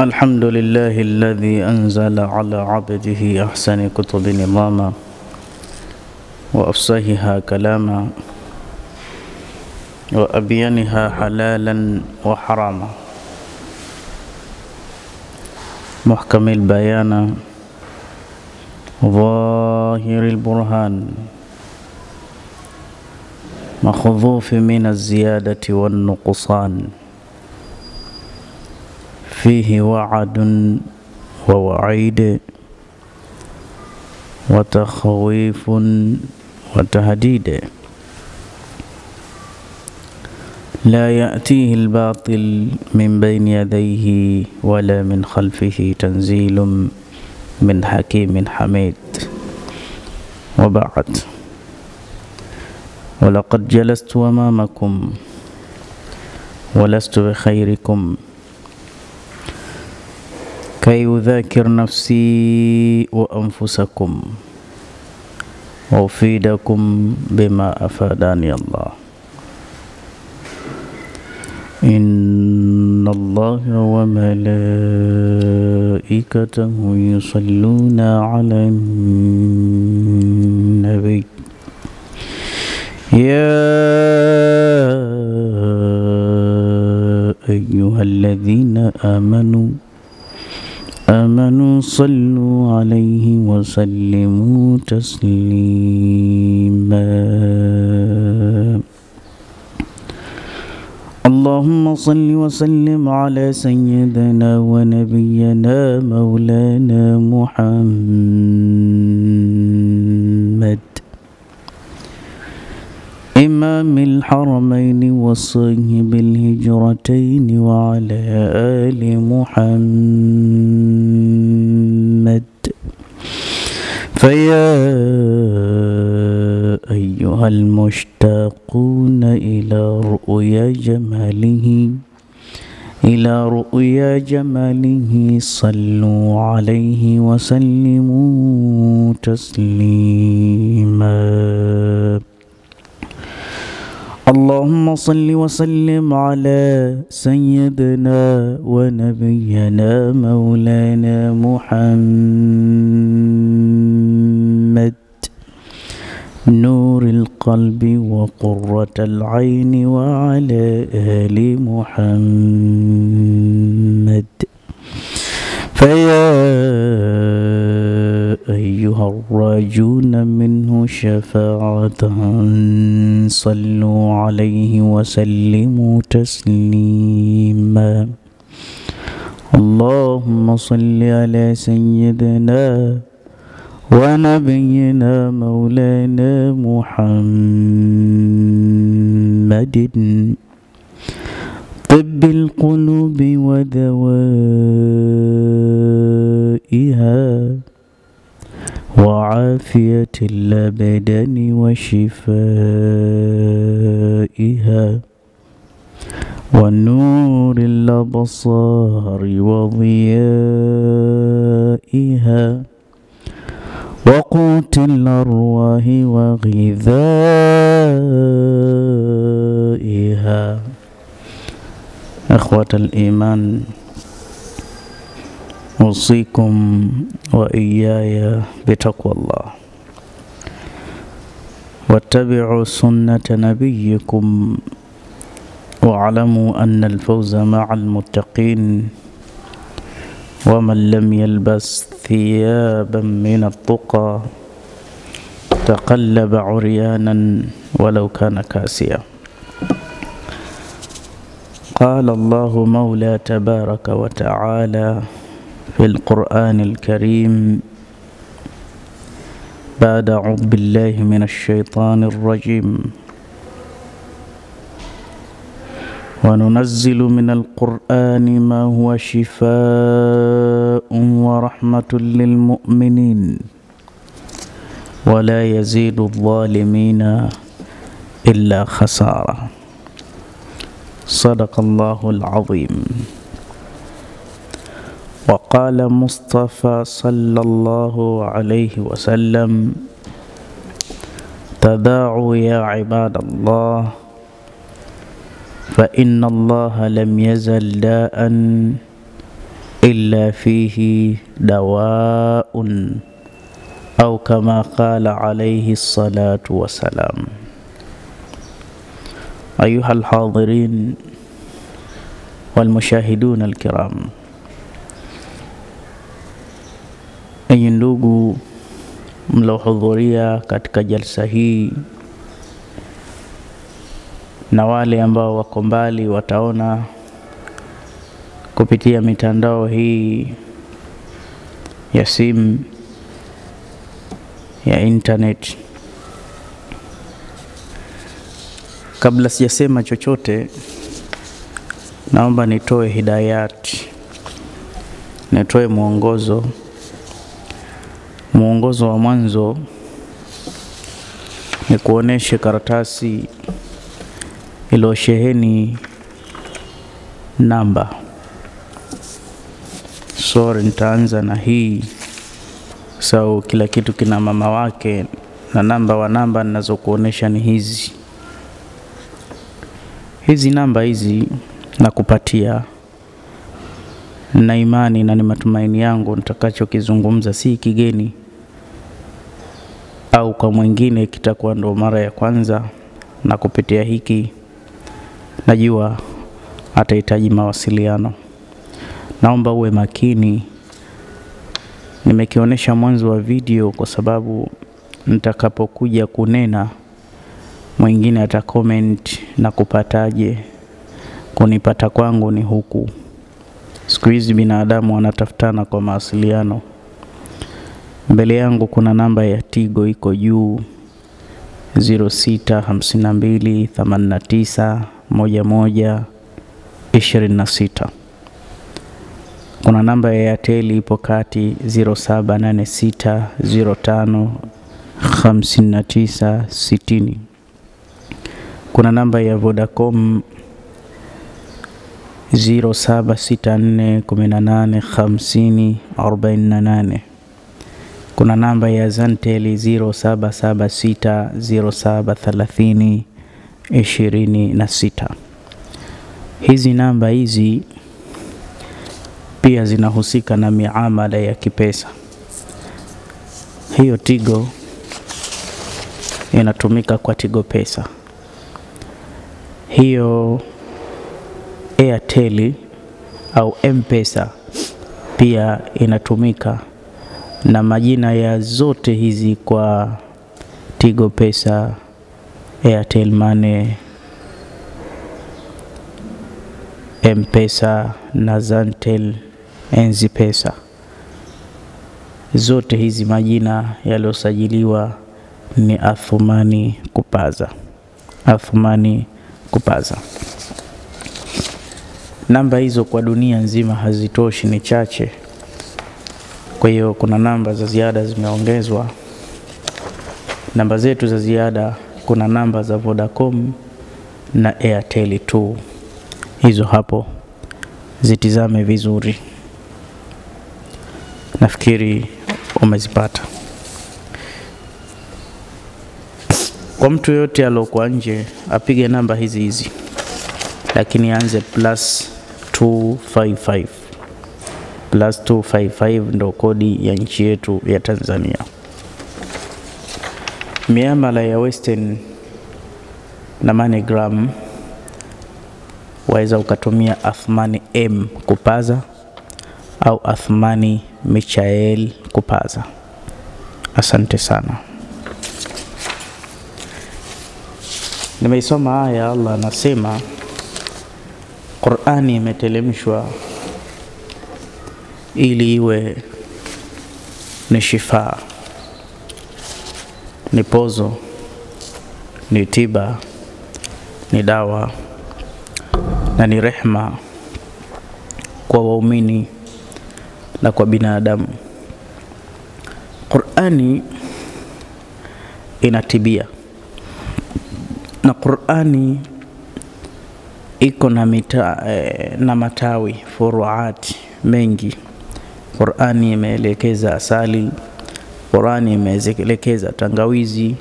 الحمد لله الذي أنزل على عبده أحسن كتب نظاما وأفصحها كلاما وأبينها حلالا وحراما. محكم البيان ظاهر البرهان مخذوف من الزيادة والنقصان. فيه وعد ووعيد وتخويف وتهديد. لا يأتيه الباطل من بين يديه ولا من خلفه تنزيل من حكيم حميد. وبعد. ولقد جلست أمامكم ولست بخيركم. كي أذاكر نفسي وأنفسكم وأفيدكم بما أفادني الله. إن الله وملائكته يصلون على النبي. يا أيها الذين آمنوا آمنوا صلوا عليه وسلموا تسليما. اللهم صل وسلم على سيدنا ونبينا مولانا محمد. إمام الحرمين وصاحب الهجرتين وعلى آل محمد. فيا أيها المشتاقون إلى رؤيا جماله إلى رؤيا جماله صلوا عليه وسلموا تسليما. اللهم صل وسلم على سيدنا ونبينا مولانا محمد. نور القلب وقرة العين وعلى آل محمد. فيا أيها الراجون منه شفاعة. صلوا عليه وسلموا تسليما. اللهم صل على سيدنا ونبينا مولانا محمد. طب القلوب ودوائها. وعافية الأبدان وشفائها ونور الأبصار وضيائها وقوت الأرواح وغذائها. أخوة الإيمان أوصيكم وإياي بتقوى الله. واتبعوا سنة نبيكم واعلموا أن الفوز مع المتقين ومن لم يلبس ثيابا من التقى تقلب عريانا ولو كان كاسيا. قال الله مولى تبارك وتعالى في القرآن الكريم. بعد أعوذ بالله من الشيطان الرجيم. وننزل من القرآن ما هو شفاء ورحمة للمؤمنين. ولا يزيد الظالمين إلا خسارة. صدق الله العظيم. وقال مصطفى صلى الله عليه وسلم تداعوا يا عباد الله فإن الله لم يزل داء إلا فيه دواء أو كما قال عليه الصلاة والسلام. أيها الحاضرين والمشاهدون الكرام Enyi ndugu mlohudhuria katika jalsa hii na wale ambao wako mbali wataona kupitia mitandao hii ya simu ya internet. Kabla sijasema chochote, naomba nitoe hidayati, nitoe mwongozo. Mwongozo wa mwanzo ni kuoneshe karatasi iliyosheheni namba. Sorry, nitaanza na hii so kila kitu kina mama wake, na namba wa namba ninazokuonesha ni hizi hizi namba hizi nakupatia na imani na ni matumaini yangu nitakachokizungumza si kigeni au kwa mwingine kitakuwa ndo mara ya kwanza, na kupitia hiki najua atahitaji mawasiliano. Naomba uwe makini. Nimekionyesha mwanzo wa video kwa sababu nitakapokuja kunena mwingine ata comment na kupataje. Kunipata kwangu ni huku. Siku hizi binadamu wanatafutana kwa mawasiliano. Mbele yangu kuna namba ya Tigo iko juu 0652 89 11 26. Kuna namba ya Airtel ipo kati 0786 05 59 60. Kuna namba ya Vodacom 0764 18 50 48. Kuna namba ya Zantel 0776 07 30 26. Hizi namba hizi pia zinahusika na miamala ya kipesa. Hiyo Tigo inatumika kwa Tigo Pesa, hiyo Airtel au M-Pesa pia inatumika, na majina ya zote hizi kwa Tigo Pesa, Airtel Money, M-Pesa na Zantel Enzi Pesa, zote hizi majina yaliyosajiliwa ni Athumani Kupaza. Athumani Kupaza. Namba hizo kwa dunia nzima hazitoshi, ni chache. Kwa hiyo kuna namba za ziada zimeongezwa. Namba zetu za ziada, kuna namba za Vodacom na Airtel tu, hizo hapo zitizame vizuri. Nafikiri umezipata. Kwa mtu yoyote aliyokuwa nje apige namba hizi hizi, lakini anze plus 255 plus 255 ndo kodi ya nchi yetu ya Tanzania. Miamala ya Western na MoneyGram waweza ukatumia Athmani M Kupaza au Athmani Michael Kupaza. Asante sana. Nimeisoma aya, Allah anasema Qur'ani imetelemshwa ili iwe ni shifaa, ni pozo, ni tiba, ni dawa na ni rehma kwa waumini na kwa binadamu. Qur'ani inatibia na Qur'ani iko na, mita, eh, na matawi furuati mengi. Qur'ani imeelekeza asali, Qur'ani imeelekeza tangawizi.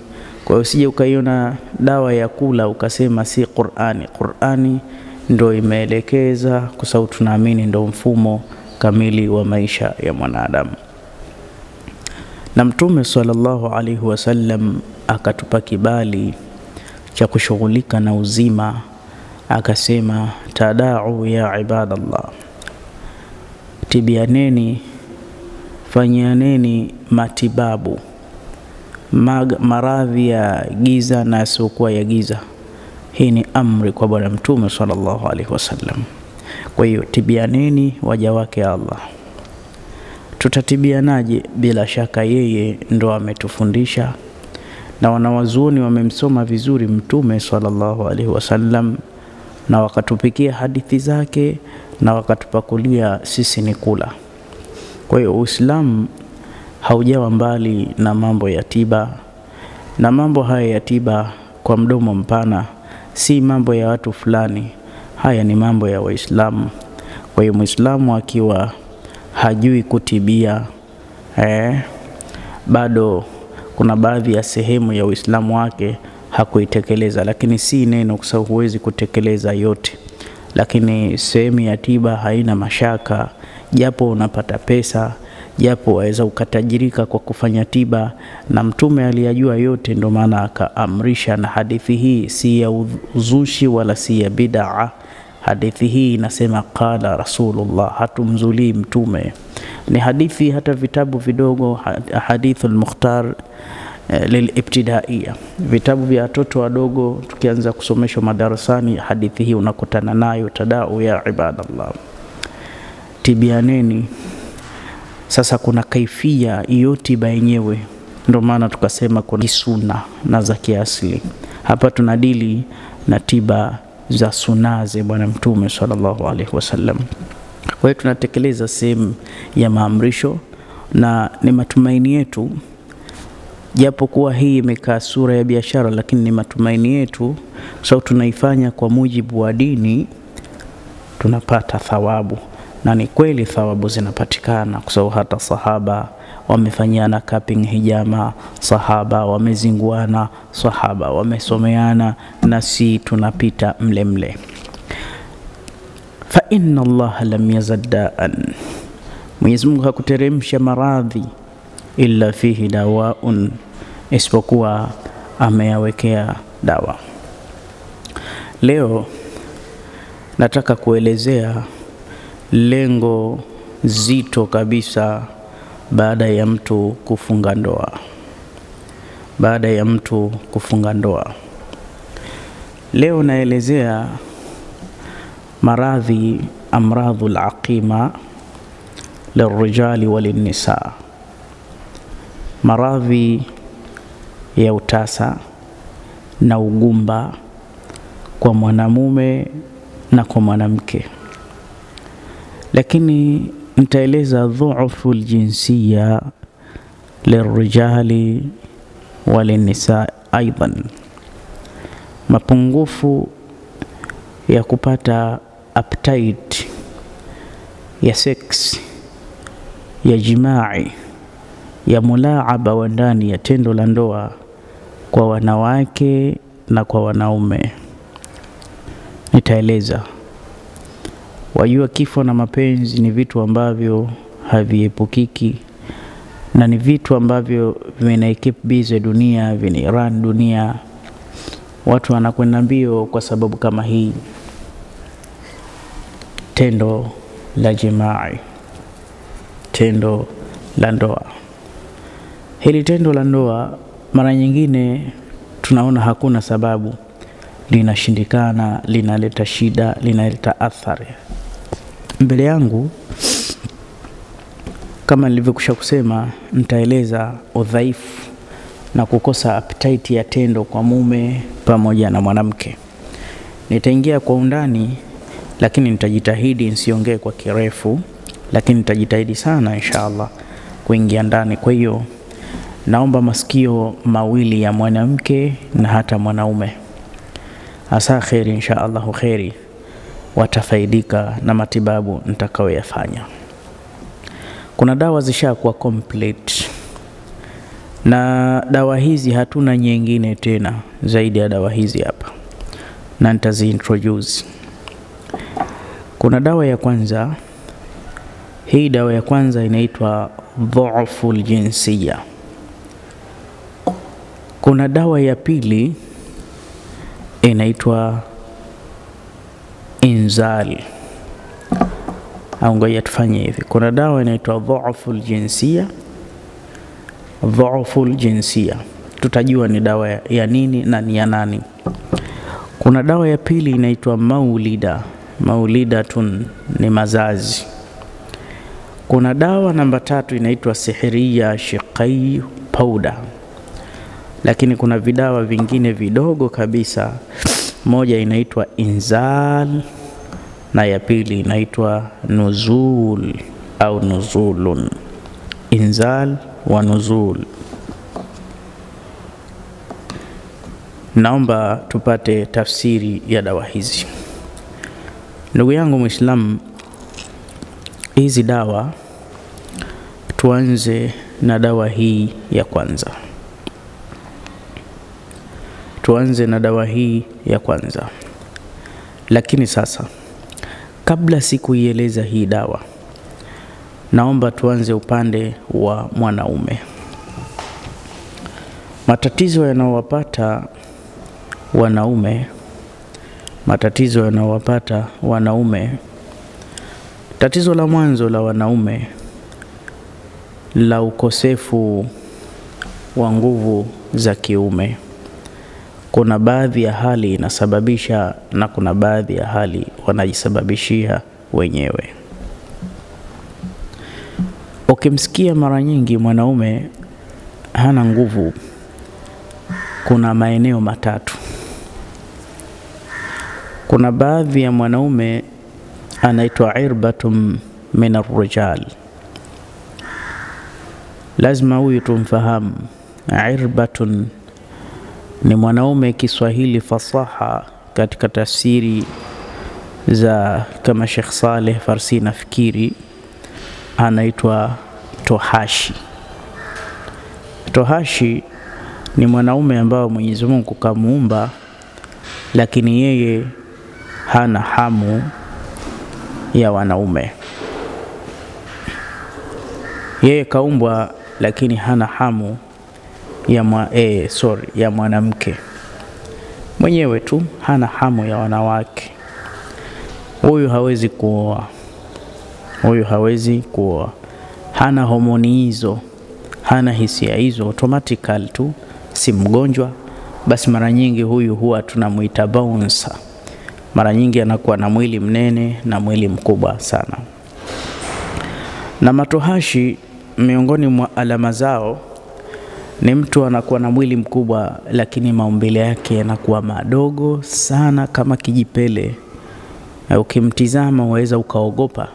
Kwa hiyo usije ukaiona dawa ya kula ukasema si Qur'ani. Qur'ani ndo imeelekeza, kwa sababu tunaamini ndo mfumo kamili wa maisha ya mwanadamu. Na Mtume sallallahu alaihi wasallam akatupa kibali cha kushughulika na uzima, akasema tadau ya ibadallah, tibianeni, fanyianeni matibabu Mag, maradhi ya giza na yasiokuwa ya giza. Hii ni amri kwa Bwana Mtume sallallahu alaihi wasallam. Kwa hiyo tibianeni waja wake Allah. Tutatibianaje? Bila shaka yeye ndo ametufundisha na wanawazuoni wamemsoma vizuri Mtume sallallahu alaihi wasallam na wakatupikia hadithi zake na wakatupakulia sisi ni kula. Kwa hiyo Uislamu haujawa mbali na mambo ya tiba, na mambo haya ya tiba kwa mdomo mpana si mambo ya watu fulani, haya ni mambo ya Waislamu. Kwa hiyo Muislamu akiwa hajui kutibia eh, bado kuna baadhi ya sehemu ya Uislamu wake hakuitekeleza, lakini si neno, kwa sababu huwezi kutekeleza yote, lakini sehemu ya tiba haina mashaka, japo unapata pesa japo waweza ukatajirika kwa kufanya tiba, na Mtume aliyajua yote, ndio maana akaamrisha. Na hadithi hii si ya uzushi wala si ya bid'a. Hadithi hii inasema qala Rasulullah, hatumzulii Mtume. Ni hadithi hata vitabu vidogo, hadithul mukhtar eh, lilibtidaiya, vitabu vya watoto wadogo, tukianza kusomeshwa madarasani, hadithi hii unakutana nayo. Tadau ya ibadallah, tibianeni sasa kuna kaifia hiyo tiba yenyewe, ndio maana tukasema kuna sunna na za kiasili. Hapa tunadili na tiba za sunaze Bwana Mtume sallallahu alaihi wasallam. Kwa hiyo tunatekeleza sehemu ya maamrisho, na ni matumaini yetu, japo kuwa hii imekaa sura ya biashara, lakini ni matumaini yetu, kwa sababu tunaifanya kwa mujibu wa dini, tunapata thawabu. Na ni kweli thawabu zinapatikana, kwa sababu hata sahaba wamefanyiana cupping hijama, sahaba wamezinguana, sahaba wamesomeana, na si tunapita mle mle. Fa inna Allah lam yazad daan, Mwenyezi Mungu hakuteremsha maradhi illa fihi dawaun, isipokuwa ameyawekea dawa. Leo nataka kuelezea lengo zito kabisa baada ya mtu kufunga ndoa. Baada ya mtu kufunga ndoa, leo naelezea maradhi amradhu laqima lirijali walinnisa, maradhi ya utasa na ugumba kwa mwanamume na kwa mwanamke. Lakini nitaeleza dhuufu ljinsiya lirijali walinisa aidan, mapungufu ya kupata appetite ya sex ya jimai ya mulaaba wa ndani ya tendo la ndoa kwa wanawake na kwa wanaume. Nitaeleza Wajua, kifo na mapenzi ni vitu ambavyo haviepukiki na ni vitu ambavyo vinaikeep busy dunia, vinairan dunia. Watu wanakwenda mbio kwa sababu kama hii, tendo la jimai, tendo la ndoa. Hili tendo la ndoa mara nyingine tunaona hakuna sababu, linashindikana, linaleta shida, linaleta athari mbele yangu kama nilivyokusha kusema, nitaeleza udhaifu na kukosa appetite ya tendo kwa mume pamoja na mwanamke. Nitaingia kwa undani, lakini nitajitahidi nisiongee kwa kirefu, lakini nitajitahidi sana insha Allah kuingia ndani. Kwa hiyo naomba masikio mawili ya mwanamke na hata mwanaume, hasa kheri, insha Allahu kheri watafaidika na matibabu nitakayoyafanya. Kuna dawa zishakuwa complete, na dawa hizi hatuna nyingine tena zaidi ya dawa hizi hapa, na nitazi introduce. Kuna dawa ya kwanza Hii dawa ya kwanza inaitwa dhufu ljinsia. Kuna dawa ya pili inaitwa inzal, au ngoja tufanye hivi. Kuna dawa inaitwa dhufu jinsia, dhufu jinsia, tutajua ni dawa ya nini na ni ya nani. Kuna dawa ya pili inaitwa maulida, maulidatun ni mazazi. Kuna dawa namba tatu inaitwa sihiria shiqai powder, lakini kuna vidawa vingine vidogo kabisa. Moja inaitwa inzal na ya pili inaitwa nuzul au nuzulun. Inzal wa nuzul. Naomba tupate tafsiri ya dawa hizi. Ndugu yangu Muislamu, hizi dawa tuanze na dawa hii ya kwanza. Tuanze na dawa hii ya kwanza. Lakini sasa, kabla sikuieleza hii dawa, naomba tuanze upande wa mwanaume. Matatizo yanayowapata wanaume, matatizo yanayowapata wanaume Tatizo la mwanzo la wanaume la ukosefu wa nguvu za kiume, kuna baadhi ya hali inasababisha na kuna baadhi ya hali wanajisababishia wenyewe. Ukimsikia mara nyingi mwanaume hana nguvu, kuna maeneo matatu. Kuna baadhi ya mwanaume anaitwa irbatum min arrijal. Lazima huyu tumfahamu. Irbatun ni mwanaume Kiswahili fasaha katika tafsiri za kama Sheikh Saleh Farsi nafikiri anaitwa tohashi. Tohashi ni mwanaume ambao Mwenyezi Mungu kamuumba, lakini yeye hana hamu ya wanaume. Yeye kaumbwa lakini hana hamu ya mwa, eh, sorry, ya mwanamke mwenyewe tu, hana hamu ya wanawake. Huyu hawezi kuoa, huyu hawezi kuoa, hana homoni hizo, hana hisia hizo, automatical tu, si mgonjwa. Basi mara nyingi huyu huwa tunamwita bouncer mara nyingi anakuwa na mwili mnene na mwili mkubwa sana. Na matohashi, miongoni mwa alama zao ni mtu anakuwa na mwili mkubwa, lakini maumbile yake yanakuwa madogo sana kama kijipele. Ukimtizama waweza ukaogopa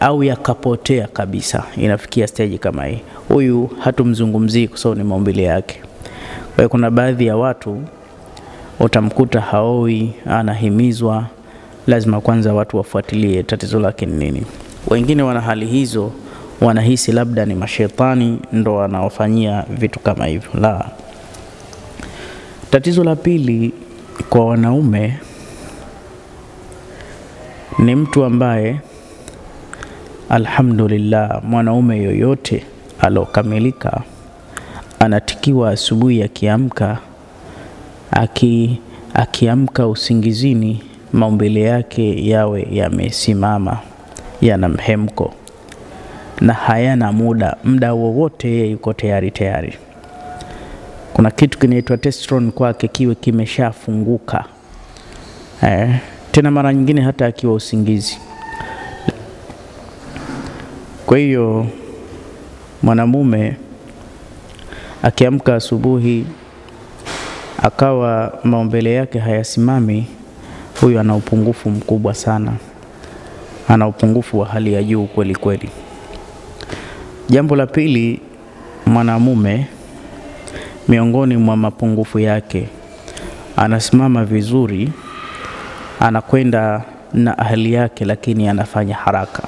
au yakapotea kabisa. Inafikia stage kama hii. Huyu hatumzungumzii kwa sababu ni maumbile yake. Kwa hiyo kuna baadhi ya watu utamkuta haoi, anahimizwa. Lazima kwanza watu wafuatilie tatizo lake ni nini. Wengine wana hali hizo, wanahisi labda ni mashetani ndo wanaofanyia vitu kama hivyo. La, tatizo la pili kwa wanaume ni mtu ambaye alhamdulillah, mwanaume yoyote alokamilika anatikiwa asubuhi akiamka aki akiamka usingizini, maumbile yake yawe yamesimama, yana mhemko na hayana muda, muda wowote yeye yuko tayari tayari. Kuna kitu kinaitwa testosterone kwake kiwe kimeshafunguka eh, tena mara nyingine hata akiwa usingizi. Kwa hiyo mwanamume akiamka asubuhi akawa maumbile yake hayasimami, huyu ana upungufu mkubwa sana, ana upungufu wa hali ya juu kweli kweli. Jambo la pili, mwanamume miongoni mwa mapungufu yake, anasimama vizuri, anakwenda na ahali yake, lakini anafanya haraka,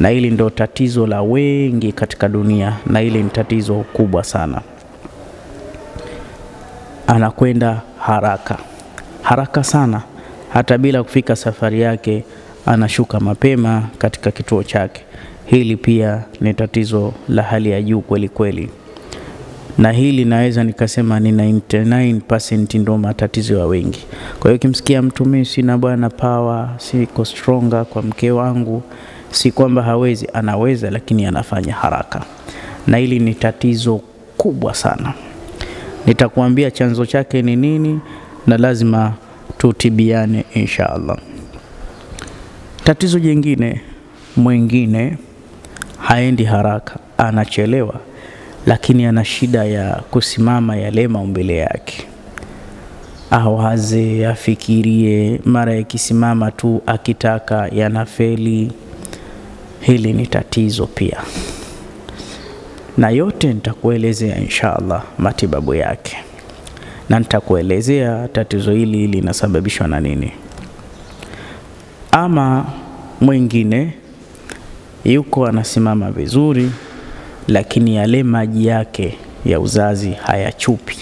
na hili ndio tatizo la wengi katika dunia, na hili ni tatizo kubwa sana. Anakwenda haraka. Haraka sana, hata bila kufika safari yake anashuka mapema katika kituo chake. Hili pia ni tatizo la hali ya juu kweli kweli, na hili naweza nikasema ni 99% ndo matatizo ya wengi. Kwa hiyo ukimsikia mtu mimi sina bwana power, siko stronger kwa mke wangu, si kwamba hawezi, anaweza, lakini anafanya haraka, na hili ni tatizo kubwa sana. Nitakuambia chanzo chake ni nini na lazima tutibiane insha Allah. Tatizo jingine, mwingine haendi haraka, anachelewa, lakini ana shida ya kusimama yale maumbile yake, awaze, afikirie, mara yakisimama tu akitaka yanafeli. Hili ni tatizo pia, na yote nitakuelezea insha Allah matibabu yake, na nitakuelezea tatizo hili linasababishwa na nini. Ama mwingine yuko anasimama vizuri, lakini yale maji yake ya uzazi hayachupi.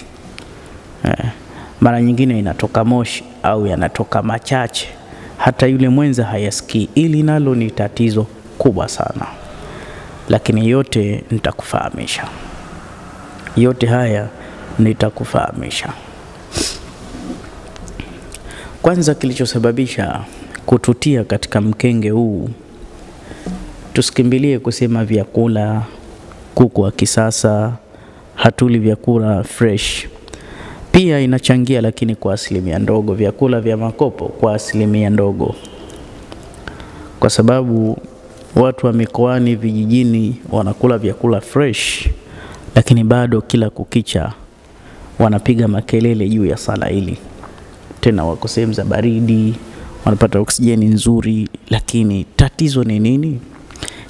Eh, mara nyingine inatoka moshi au yanatoka machache, hata yule mwenza hayasikii. Ili nalo ni tatizo kubwa sana, lakini yote nitakufahamisha, yote haya nitakufahamisha. Kwanza, kilichosababisha kututia katika mkenge huu, tusikimbilie kusema vyakula kuku wa kisasa, hatuli vyakula fresh. Pia inachangia, lakini kwa asilimia ndogo. Vyakula vya makopo kwa asilimia ndogo, kwa sababu watu wa mikoani, vijijini wanakula vyakula fresh, lakini bado kila kukicha wanapiga makelele juu ya sala hili, tena wako sehemu za baridi wanapata oksijeni nzuri, lakini tatizo ni nini?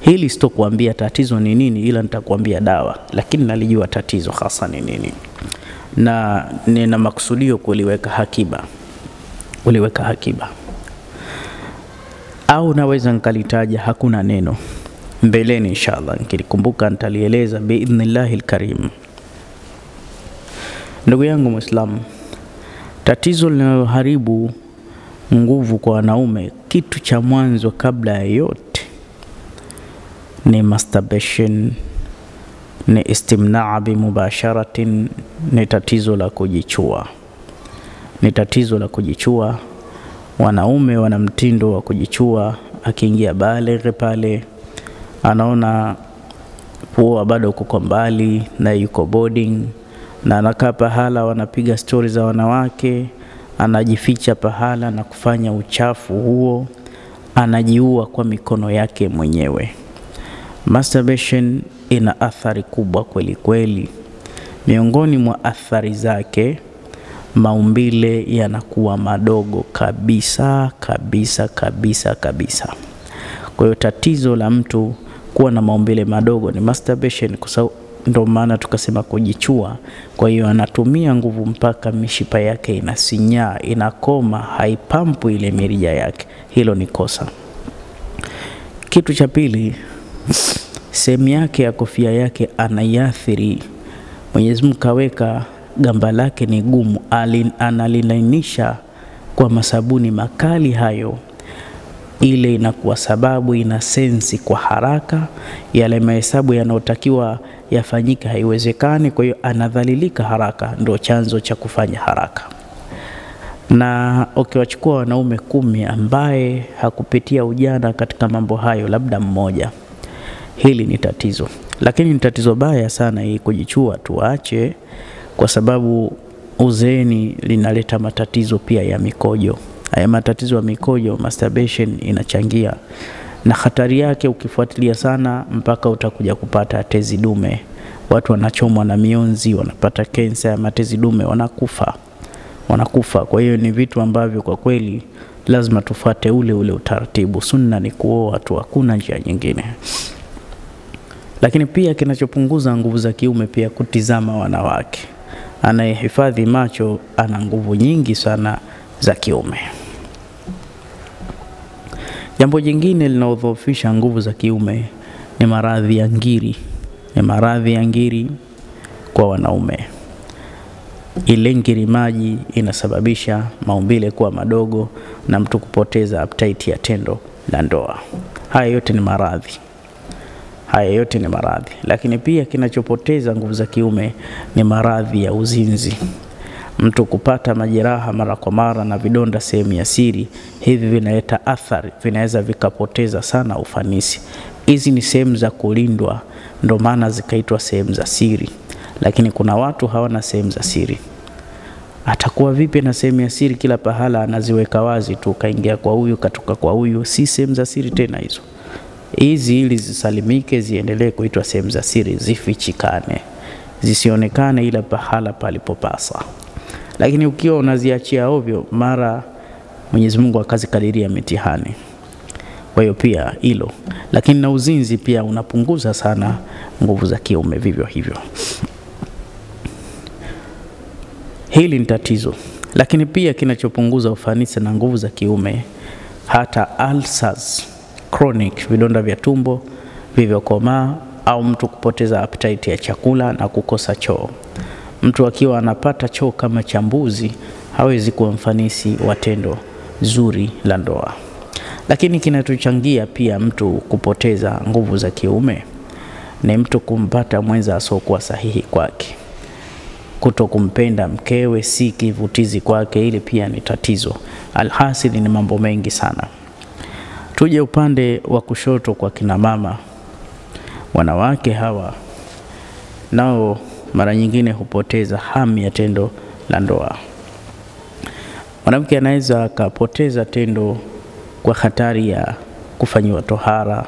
Hili sitokuambia tatizo ni nini, ila nitakuambia dawa, lakini nalijua tatizo hasa ni nini, na nina makusudio kuliweka hakiba, kuliweka hakiba, au naweza nikalitaja, hakuna neno. Mbeleni, inshallah nikilikumbuka nitalieleza biidhnillahi lkarim. Ndugu yangu Mwislamu, tatizo linaloharibu nguvu kwa wanaume, kitu cha mwanzo kabla ya yote ni masturbation, ni istimnaa bimubasharatin, ni tatizo la kujichua, ni tatizo la kujichua. Wanaume wana mtindo wa kujichua, akiingia baleghe pale anaona pua bado kuko mbali na yuko boarding, na anakaa pahala wanapiga stori za wanawake anajificha pahala na kufanya uchafu huo, anajiua kwa mikono yake mwenyewe. Masturbation ina athari kubwa kweli kweli. Miongoni mwa athari zake, maumbile yanakuwa madogo kabisa kabisa kabisa kabisa. Kwa hiyo tatizo la mtu kuwa na maumbile madogo ni masturbation, kwa sababu ndo maana tukasema kujichua. Kwa hiyo anatumia nguvu mpaka mishipa yake inasinyaa, inakoma, haipampu ile mirija yake. Hilo ni kosa. Kitu cha pili, sehemu yake ya kofia yake anaiathiri. Mwenyezi Mungu kaweka gamba lake ni gumu, analilainisha kwa masabuni makali hayo ile inakuwa sababu ina sensi kwa haraka, yale mahesabu yanayotakiwa yafanyike haiwezekani. Kwa hiyo anadhalilika haraka, ndio chanzo cha kufanya haraka. Na ukiwachukua wanaume kumi ambaye hakupitia ujana katika mambo hayo, labda mmoja, hili ni tatizo. Lakini ni tatizo baya sana hii kujichua, tuache, kwa sababu uzeeni linaleta matatizo pia ya mikojo haya matatizo ya mikojo masturbation inachangia, na hatari yake ukifuatilia sana, mpaka utakuja kupata tezi dume. Watu wanachomwa na mionzi, wanapata kensa ya matezi dume, wanakufa wanakufa. Kwa hiyo ni vitu ambavyo kwa kweli lazima tufuate ule ule utaratibu. Sunna ni kuoa tu, hakuna njia nyingine. Lakini pia kinachopunguza nguvu za kiume pia kutizama wanawake. Anayehifadhi macho ana nguvu nyingi sana za kiume. Jambo jingine linalodhoofisha nguvu za kiume ni maradhi ya ngiri, ni maradhi ya ngiri kwa wanaume. ile ngiri maji inasababisha maumbile kuwa madogo na mtu kupoteza appetite ya tendo la ndoa. Haya yote ni maradhi, haya yote ni maradhi. Lakini pia kinachopoteza nguvu za kiume ni maradhi ya uzinzi, mtu kupata majeraha mara kwa mara na vidonda sehemu ya siri. Hivi vinaleta athari, vinaweza vikapoteza sana ufanisi. Hizi ni sehemu za kulindwa, ndo maana zikaitwa sehemu za siri, lakini kuna watu hawana sehemu za siri. Atakuwa vipi na sehemu ya siri? Kila pahala anaziweka wazi tu, kaingia kwa huyu, katoka kwa huyu. Si sehemu za siri tena hizo. Hizi ili zisalimike, ziendelee kuitwa sehemu za siri, zifichikane, zisionekane ila pahala palipopasa. Lakini ukiwa unaziachia ovyo, mara Mwenyezi Mungu akazikadiria mitihani. Kwa hiyo pia hilo, lakini na uzinzi pia unapunguza sana nguvu za kiume vivyo hivyo. Hili ni tatizo, lakini pia kinachopunguza ufanisi na nguvu za kiume, hata ulcers chronic, vidonda vya tumbo vilivyokomaa, au mtu kupoteza appetite ya chakula na kukosa choo. Mtu akiwa anapata choo kama cha mbuzi, hawezi kuwa mfanisi wa tendo zuri la ndoa. Lakini kinachochangia pia mtu kupoteza nguvu za kiume ni mtu kumpata mwenza asiokuwa sahihi kwake kuto kumpenda mkewe si kivutizi kwake, ili pia ni tatizo. Alhasili ni mambo mengi sana. Tuje upande wa kushoto kwa kina mama, wanawake hawa nao mara nyingine hupoteza hamu ya tendo la ndoa. Mwanamke anaweza akapoteza tendo kwa hatari ya kufanyiwa tohara,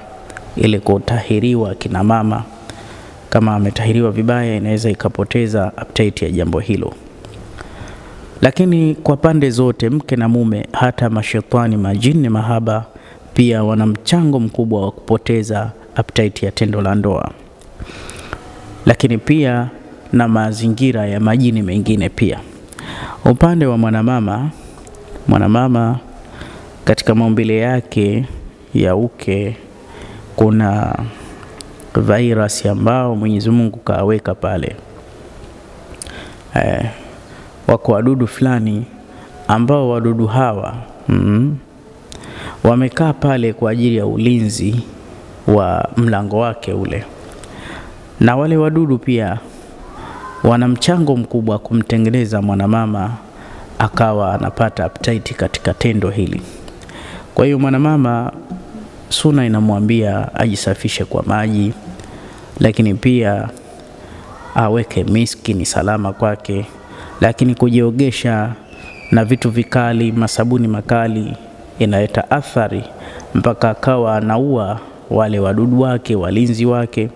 ili kutahiriwa. Kina mama kama ametahiriwa vibaya, inaweza ikapoteza appetite ya jambo hilo. Lakini kwa pande zote, mke na mume, hata mashetani, majini, mahaba, pia wana mchango mkubwa wa kupoteza appetite ya tendo la ndoa. Lakini pia na mazingira ya majini mengine pia. Upande wa mwanamama, mwanamama katika maumbile yake ya uke kuna virus ambao Mwenyezi Mungu kaweka pale. Eh, wako wadudu fulani ambao wadudu hawa mm, wamekaa pale kwa ajili ya ulinzi wa mlango wake ule, na wale wadudu pia wana mchango mkubwa kumtengeneza mwanamama akawa anapata appetite katika tendo hili. Kwa hiyo mwanamama, suna inamwambia ajisafishe kwa maji, lakini pia aweke miski, ni salama kwake. Lakini kujiogesha na vitu vikali, masabuni makali, inaleta athari mpaka akawa anaua wale wadudu wake, walinzi wake.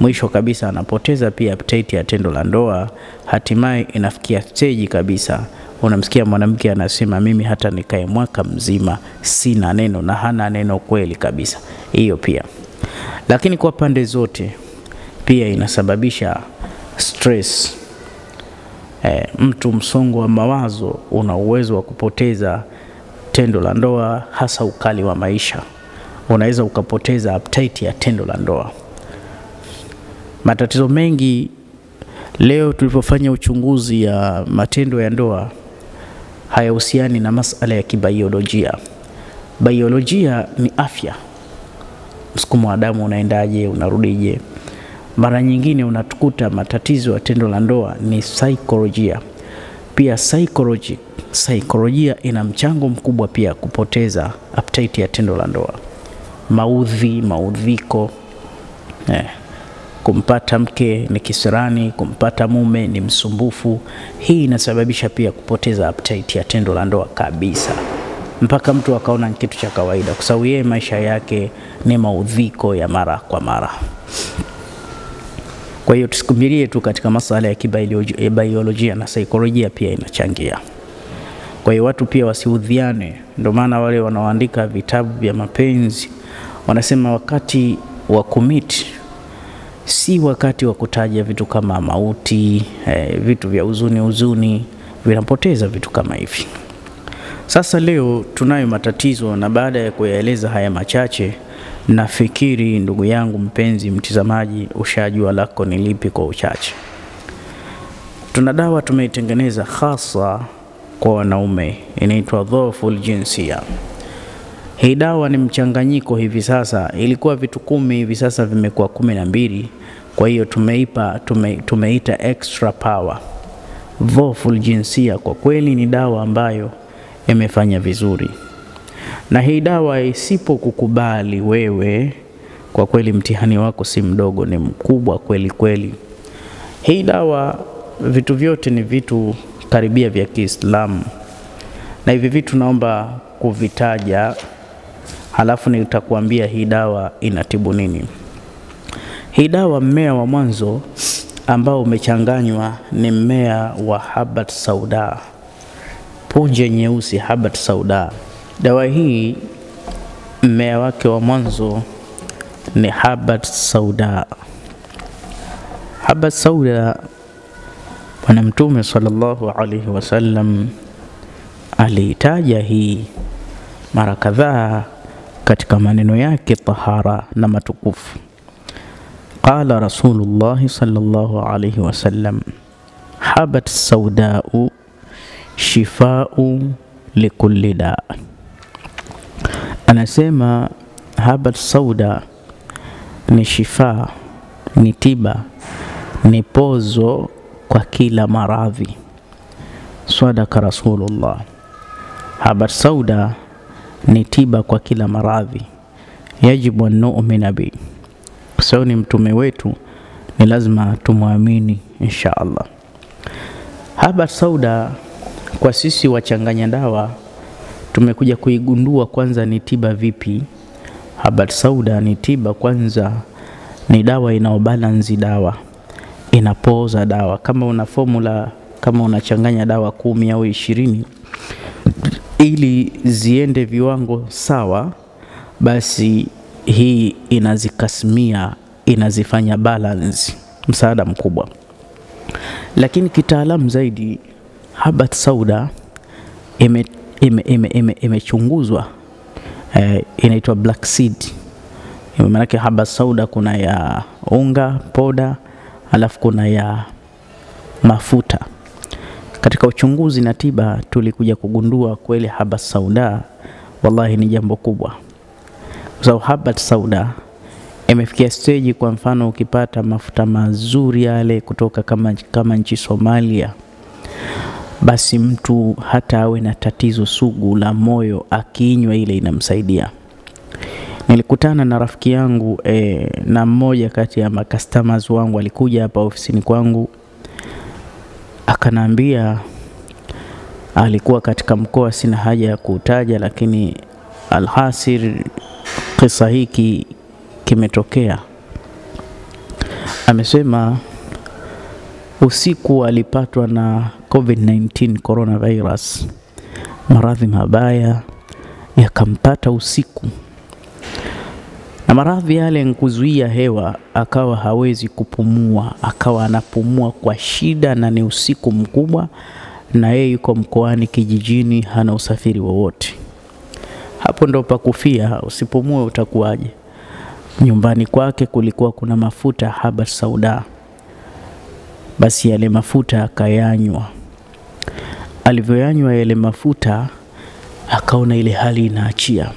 Mwisho kabisa anapoteza pia appetite ya tendo la ndoa. Hatimaye inafikia steji kabisa unamsikia mwanamke anasema mimi hata nikae mwaka mzima sina neno, na hana neno kweli kabisa. Hiyo pia lakini kwa pande zote pia inasababisha stress. E, mtu msongo wa mawazo una uwezo wa kupoteza tendo la ndoa, hasa ukali wa maisha unaweza ukapoteza appetite ya tendo la ndoa. Matatizo mengi leo tulipofanya uchunguzi ya matendo ya ndoa hayahusiani na masala ya kibaiolojia. Baiolojia ni afya, msukumo wa damu unaendaje, unarudije. Mara nyingine unatukuta matatizo ya tendo la ndoa ni saikolojia. Pia psychology, saikolojia ina mchango mkubwa pia kupoteza appetite ya tendo la ndoa. Maudhi, maudhiko eh. Kumpata mke ni kisirani, kumpata mume ni msumbufu. Hii inasababisha pia kupoteza appetite ya tendo la ndoa kabisa, mpaka mtu akaona ni kitu cha kawaida, kwa sababu yeye maisha yake ni maudhiko ya mara kwa mara. Kwa hiyo tusikumbilie tu katika masuala ya kibaiolojia na saikolojia pia inachangia. Kwa hiyo watu pia wasiudhiane. Ndio maana wale wanaoandika vitabu vya mapenzi wanasema wakati wa commit si wakati wa kutaja vitu kama mauti, eh, vitu vya huzuni huzuni, vinapoteza vitu kama hivi. Sasa leo tunayo matatizo, na baada ya kuyaeleza haya machache, nafikiri ndugu yangu mpenzi mtizamaji, ushajua lako ni lipi kwa uchache. Tuna dawa tumeitengeneza hasa kwa wanaume, inaitwa dhoful jinsia. Hii dawa ni mchanganyiko hivi sasa, ilikuwa vitu kumi, hivi sasa vimekuwa kumi na mbili. Kwa hiyo tumeipa tume, tumeita extra power dhoful jinsia. Kwa kweli ni dawa ambayo imefanya vizuri, na hii dawa isipokukubali wewe, kwa kweli mtihani wako si mdogo, ni mkubwa kweli kweli. Hii dawa vitu vyote ni vitu karibia vya Kiislamu, na hivi vitu naomba kuvitaja, halafu nitakuambia hii dawa inatibu nini. Hii dawa, mmea wa mwanzo ambao umechanganywa ni mmea wa habat sauda, punje nyeusi, habat sauda. Dawa hii mmea wake wa mwanzo ni habat sauda. Habat sauda, Bwana Mtume sallallahu alaihi wasallam aliitaja hii mara kadhaa katika maneno yake tahara na matukufu. Qala Rasulullahi sallallahu alaihi wasallam, habat saudau shifau likulli da, anasema habat sauda ni shifaa, ni tiba, ni pozo kwa kila maradhi. Sadaka Rasulullah, habat sauda ni tiba kwa kila maradhi. Yajibu an nu'mina bi, kwa sababu ni mtume wetu, ni lazima tumwamini insha Allah. Habat sauda kwa sisi wachanganya dawa tumekuja kuigundua kwanza ni tiba vipi. Habat sauda ni tiba kwanza, ni dawa inaobalansi dawa, inapoza dawa. Kama una formula, kama unachanganya dawa kumi au ishirini ili ziende viwango sawa, basi hii inazikasimia, inazifanya balance, msaada mkubwa. Lakini kitaalamu zaidi, habat sauda imechunguzwa ime, ime, ime, ime eh, inaitwa black seed. Maanake habat sauda kuna ya unga poda, alafu kuna ya mafuta. Katika uchunguzi na tiba tulikuja kugundua kweli haba sauda wallahi ni jambo kubwa, kwa sababu haba sauda imefikia steji. kwa mfano ukipata mafuta mazuri yale kutoka kama, kama nchi Somalia, basi mtu hata awe na tatizo sugu la moyo akiinywa ile inamsaidia. Nilikutana na rafiki yangu eh, na mmoja kati ya makastomers wangu. Alikuja hapa ofisini kwangu akanaambia alikuwa katika mkoa, sina haja ya kuutaja, lakini alhasir, kisa hiki kimetokea. Amesema usiku alipatwa na COVID-19 coronavirus, maradhi mabaya yakampata usiku, na maradhi yale nkuzuia hewa, akawa hawezi kupumua, akawa anapumua kwa shida, na ni usiku mkubwa, na yeye yuko mkoani kijijini, hana usafiri wowote. Hapo ndo pakufia, usipumue utakuwaje? Nyumbani kwake kulikuwa kuna mafuta haba sauda, basi yale mafuta akayanywa. Alivyoyanywa yale mafuta, akaona ile hali inaachia.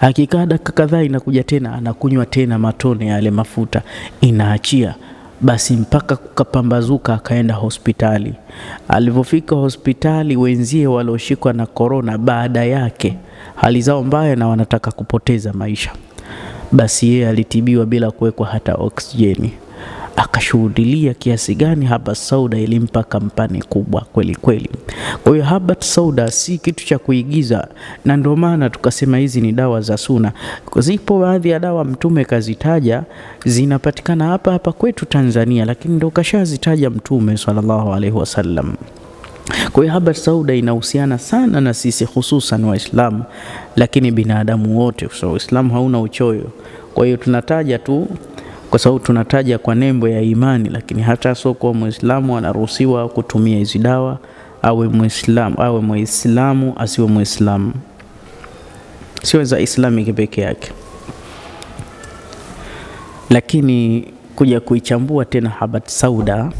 Akikaa dakika kadhaa, inakuja tena, anakunywa tena matone yale mafuta, inaachia. Basi mpaka kukapambazuka, akaenda hospitali. Alivyofika hospitali, wenzie walioshikwa na korona baada yake hali zao mbaya na wanataka kupoteza maisha basi yeye alitibiwa bila kuwekwa hata oksijeni. Akashuhudilia kiasi gani habat sauda ilimpa kampani kubwa kweli kweli. Kwa hiyo habat sauda si kitu cha kuigiza, na ndio maana tukasema hizi ni dawa za suna. Zipo baadhi ya dawa Mtume kazitaja zinapatikana hapa hapa kwetu Tanzania, lakini ndo kashazitaja Mtume sallallahu alaihi wasallam. Kwa hiyo habat sauda inahusiana sana na sisi hususan Waislamu, lakini binadamu wote, kwa sababu Uislamu hauna uchoyo. Kwa hiyo tunataja tu kwa sababu tunataja kwa nembo ya imani, lakini hata asiokuwa Mwislamu anaruhusiwa kutumia hizi dawa, awe Mwislamu awe Muislamu asiwe Mwislamu, sio za Islamiki peke yake. Lakini kuja kuichambua tena habat sauda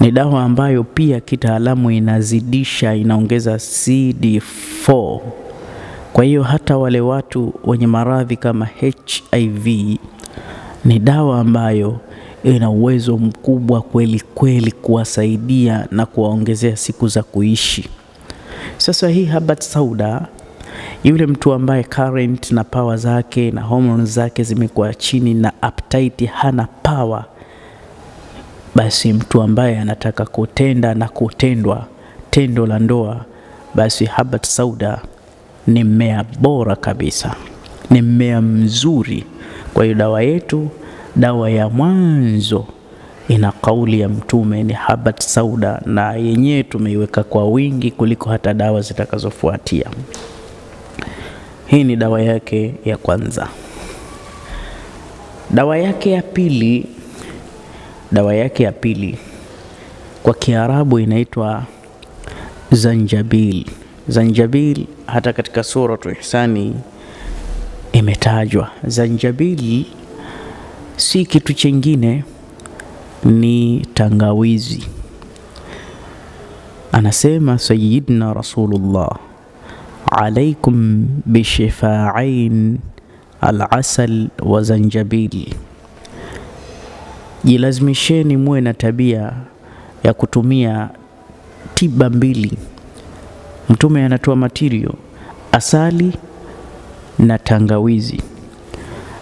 Ni dawa ambayo pia kitaalamu inazidisha, inaongeza CD4. Kwa hiyo hata wale watu wenye maradhi kama HIV ni dawa ambayo ina uwezo mkubwa kweli kweli kuwasaidia na kuwaongezea siku za kuishi. Sasa hii habat sauda, yule mtu ambaye current na power zake na hormones zake zimekuwa chini na appetite hana power, basi mtu ambaye anataka kutenda na kutendwa tendo la ndoa, basi habat sauda ni mmea bora kabisa, ni mmea mzuri. Kwa hiyo dawa yetu, dawa ya mwanzo ina kauli ya Mtume ni habat sauda, na yenyewe tumeiweka kwa wingi kuliko hata dawa zitakazofuatia. Hii ni dawa yake ya kwanza. Dawa yake ya pili, dawa yake ya pili kwa Kiarabu inaitwa zanjabil. Zanjabil hata katika Suratu Ihsani imetajwa. Zanjabili si kitu chengine, ni tangawizi. Anasema Sayyidina Rasulullah, alaikum bishifaain alasal wa zanjabili, jilazimisheni muwe na tabia ya kutumia tiba mbili. Mtume anatoa matirio asali na tangawizi.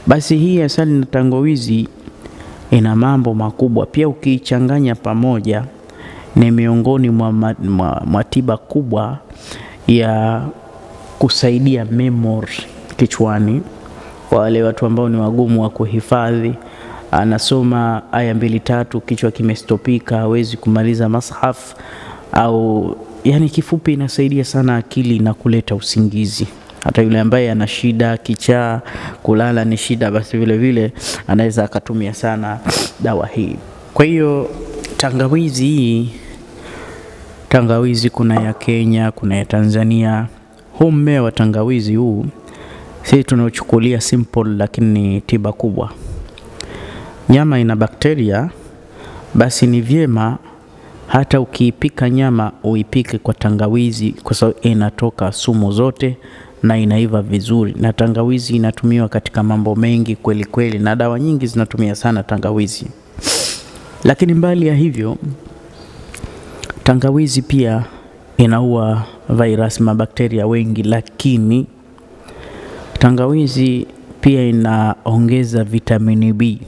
Basi hii asali na tangawizi ina mambo makubwa pia, ukiichanganya pamoja ni miongoni mwa, mwa, mwa tiba kubwa ya kusaidia memory kichwani, kwa wale watu ambao ni wagumu wa kuhifadhi. Anasoma aya mbili tatu, kichwa kimestopika, hawezi kumaliza mashaf au yani, kifupi, inasaidia sana akili na kuleta usingizi. Hata yule ambaye ana shida kichaa, kulala ni shida, basi vile vile anaweza akatumia sana dawa hii. Kwa hiyo tangawizi hii, tangawizi kuna ya Kenya, kuna ya Tanzania. Huu mmea wa tangawizi huu sisi tunaochukulia simple, lakini ni tiba kubwa. Nyama ina bakteria, basi ni vyema hata ukiipika nyama uipike kwa tangawizi, kwa sababu inatoka sumu zote na inaiva vizuri. Na tangawizi inatumiwa katika mambo mengi kweli kweli, na dawa nyingi zinatumia sana tangawizi. Lakini mbali ya hivyo, tangawizi pia inaua virus, mabakteria wengi, lakini tangawizi pia inaongeza vitamini B.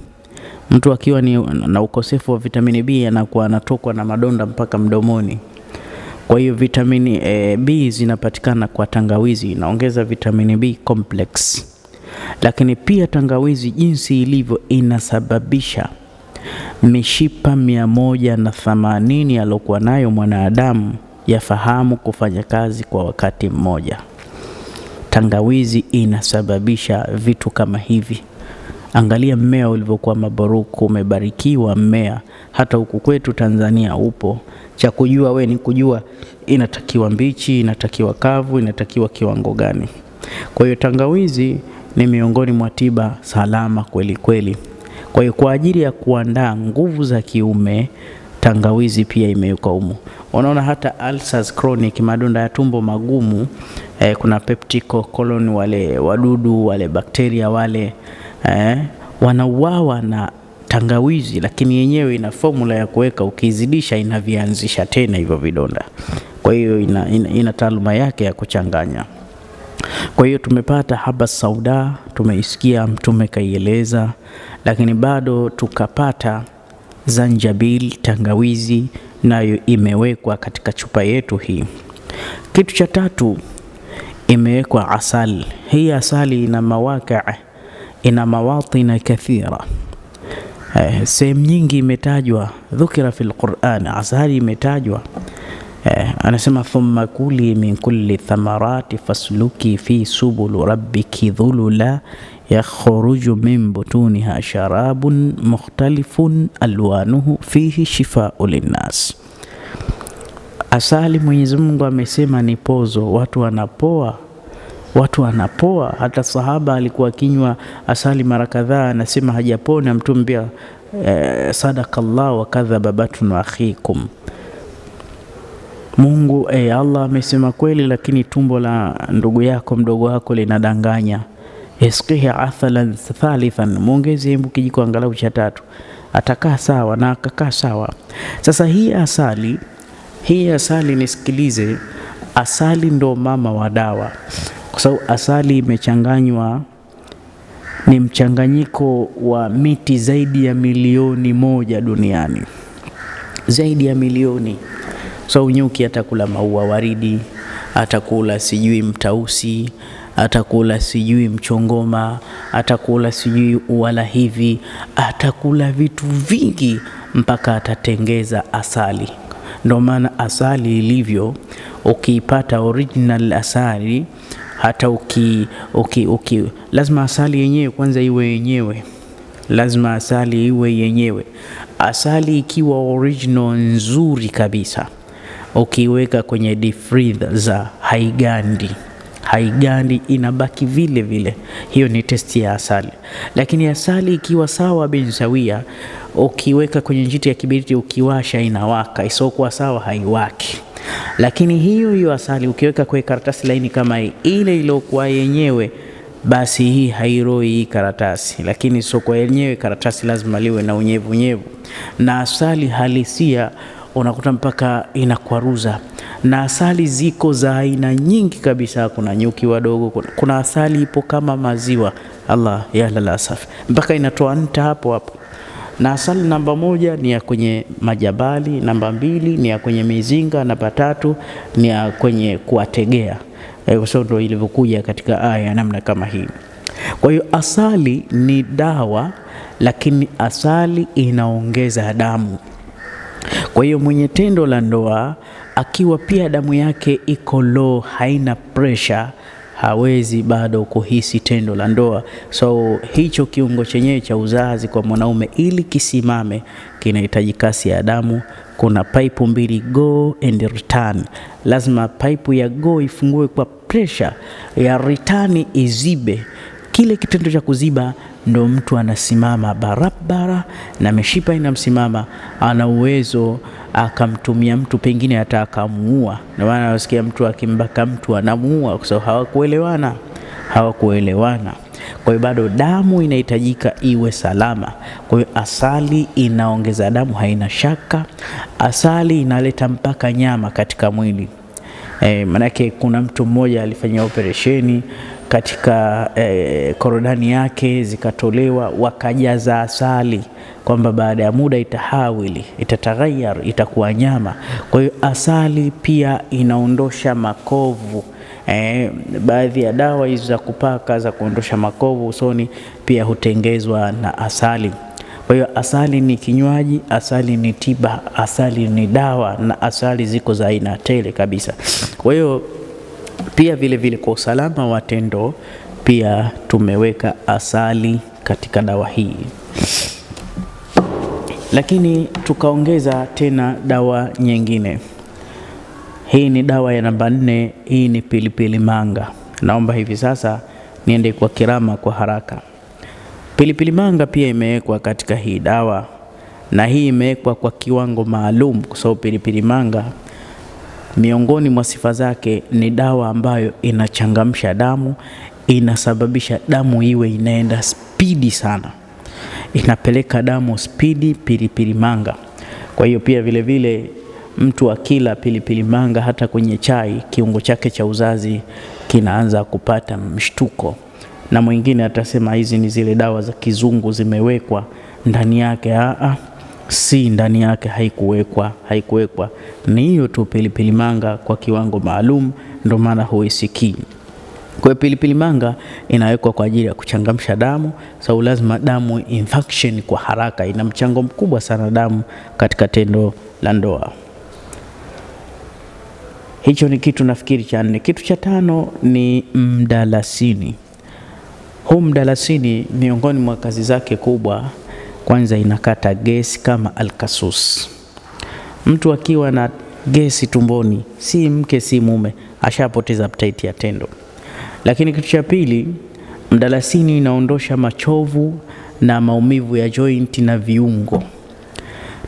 Mtu akiwa ni na ukosefu wa vitamini B anakuwa anatokwa na madonda mpaka mdomoni. Kwa hiyo vitamini e, B zinapatikana kwa tangawizi, inaongeza vitamini B complex. Lakini pia tangawizi jinsi ilivyo inasababisha mishipa mia moja na themanini aliokuwa nayo mwanadamu yafahamu kufanya kazi kwa wakati mmoja. Tangawizi inasababisha vitu kama hivi. Angalia mmea ulivyokuwa mabaruku, umebarikiwa mmea. Hata huku kwetu Tanzania upo. Cha kujua we ni kujua inatakiwa mbichi, inatakiwa kavu, inatakiwa kiwango gani. Kwa hiyo tangawizi ni miongoni mwa tiba salama kweli kweli. Kwa hiyo kwa ajili ya kuandaa nguvu za kiume, tangawizi pia imewekwa humo. Unaona hata ulcers chronic, madonda ya tumbo magumu eh, kuna peptico colon, wale wadudu wale bakteria wale eh, wanauawa na tangawizi, lakini yenyewe ina fomula ya kuweka, ukizidisha inavianzisha tena hivyo vidonda. Kwa hiyo ina, ina, ina taaluma yake ya kuchanganya. Kwa hiyo tumepata haba sauda, tumeisikia Mtume kaieleza, lakini bado tukapata zanjabil, tangawizi nayo imewekwa katika chupa yetu hii. Kitu cha tatu imewekwa asali. Hii asali ina mawaka ina mawatina kathira eh, sehemu nyingi imetajwa, dhukira fil Quran, asali imetajwa eh, anasema thumma kuli min kulli thamarati fasluki fi subul rabbiki dhulula yakhruju min butuniha sharabun mukhtalifun alwanuhu fihi shifau linnas. Asali Mwenyezi Mungu amesema ni pozo, watu wanapoa, watu wanapoa. Hata sahaba alikuwa akinywa asali mara kadhaa, anasema hajapona. Mtume pia eh, sadaka Allah wa kadhaba batnu akhikum Mungu eh, Allah amesema kweli, lakini tumbo la ndugu yako mdogo wako linadanganya. Isqihi athalan thalithan, mwongeze hebu kijiko angalau cha tatu, atakaa sawa na akakaa sawa. Sasa hii asali, hii asali, nisikilize, asali ndo mama wa dawa, kwa sababu asali imechanganywa ni mchanganyiko wa miti zaidi ya milioni moja duniani, zaidi ya milioni so nyuki atakula maua waridi, atakula sijui mtausi, atakula sijui mchongoma, atakula sijui uwala hivi, atakula vitu vingi mpaka atatengeza asali. Ndio maana asali ilivyo, ukiipata original asali hata uki, uki, uki, lazima asali yenyewe kwanza iwe yenyewe, lazima asali iwe yenyewe. Asali ikiwa original nzuri kabisa ukiweka kwenye deep za haigandi, haigandi, inabaki vile vile. Hiyo ni testi ya asali. Lakini asali ikiwa sawa bin sawia, ukiweka kwenye njiti ya kibiriti ukiwasha inawaka, isiokuwa sawa haiwaki. Lakini hiyo hiyo asali ukiweka kwenye karatasi laini kama hii, ile iliyokuwa yenyewe basi hii hairoi hii karatasi, lakini soko yenyewe karatasi lazima liwe na unyevu unyevunyevu, na asali halisia unakuta mpaka inakwaruza. Na asali ziko za aina nyingi kabisa, kuna nyuki wadogo, kuna, kuna asali ipo kama maziwa. Allah ya lala safi, mpaka inatoa nta hapo hapo. Na asali namba moja ni ya kwenye majabali, namba mbili ni ya kwenye mizinga, namba tatu ni ya kwenye kuwategea, kwa sababu ndio ilivyokuja katika aya ya namna kama hii. Kwa hiyo asali ni dawa, lakini asali inaongeza damu. Kwa hiyo mwenye tendo la ndoa akiwa pia damu yake iko low, haina presha, hawezi bado kuhisi tendo la ndoa. So hicho kiungo chenyewe cha uzazi kwa mwanaume ili kisimame kinahitaji kasi ya damu. Kuna paipu mbili, go and return. Lazima paipu ya go ifungue kwa pressure, ya return izibe. Kile kitendo cha kuziba ndo mtu anasimama barabara na mishipa inamsimama, ana uwezo akamtumia mtu, pengine hata akamuua. Ndio maana nasikia mtu akimbaka mtu anamuua, kwa sababu hawakuelewana, hawakuelewana. Kwa hiyo bado damu inahitajika iwe salama. Kwa hiyo asali inaongeza damu, haina shaka. Asali inaleta mpaka nyama katika mwili. E, manake kuna mtu mmoja alifanya operesheni katika eh, korodani yake zikatolewa, wakajaza asali kwamba baada ya muda itahawili, itataghayar, itakuwa nyama. Kwa hiyo asali pia inaondosha makovu. Eh, baadhi ya dawa hizi za kupaka za kuondosha makovu usoni pia hutengezwa na asali. Kwa hiyo asali ni kinywaji, asali ni tiba, asali ni dawa, na asali ziko za aina tele kabisa. Kwa hiyo pia vile vile kwa usalama wa tendo pia tumeweka asali katika dawa hii, lakini tukaongeza tena dawa nyingine. Hii ni dawa ya namba nne. Hii ni pilipili manga. Naomba hivi sasa niende kwa kirama kwa haraka. Pilipili manga pia imewekwa katika hii dawa, na hii imewekwa kwa kiwango maalum, kwa sababu pilipili manga miongoni mwa sifa zake ni dawa ambayo inachangamsha damu, inasababisha damu iwe inaenda spidi sana, inapeleka damu spidi pilipili manga. Kwa hiyo pia vile vile mtu akila pilipili manga hata kwenye chai, kiungo chake cha uzazi kinaanza kupata mshtuko, na mwingine atasema hizi ni zile dawa za kizungu zimewekwa ndani yake. Aa, si ndani yake, haikuwekwa haikuwekwa, ni hiyo tu pilipili manga kwa kiwango maalum, ndio maana huisikii. Kwa pilipili manga inawekwa kwa ajili ya kuchangamsha damu, sababu lazima damu infection kwa haraka, ina mchango mkubwa sana damu katika tendo la ndoa. Hicho ni kitu nafikiri cha nne. Kitu cha tano ni mdalasini. Huu mdalasini miongoni mwa kazi zake kubwa kwanza inakata gesi kama alkasus. Mtu akiwa na gesi tumboni, si mke si mume, ashapoteza appetite ya tendo. Lakini kitu cha pili, Mdalasini inaondosha machovu na maumivu ya joint na viungo.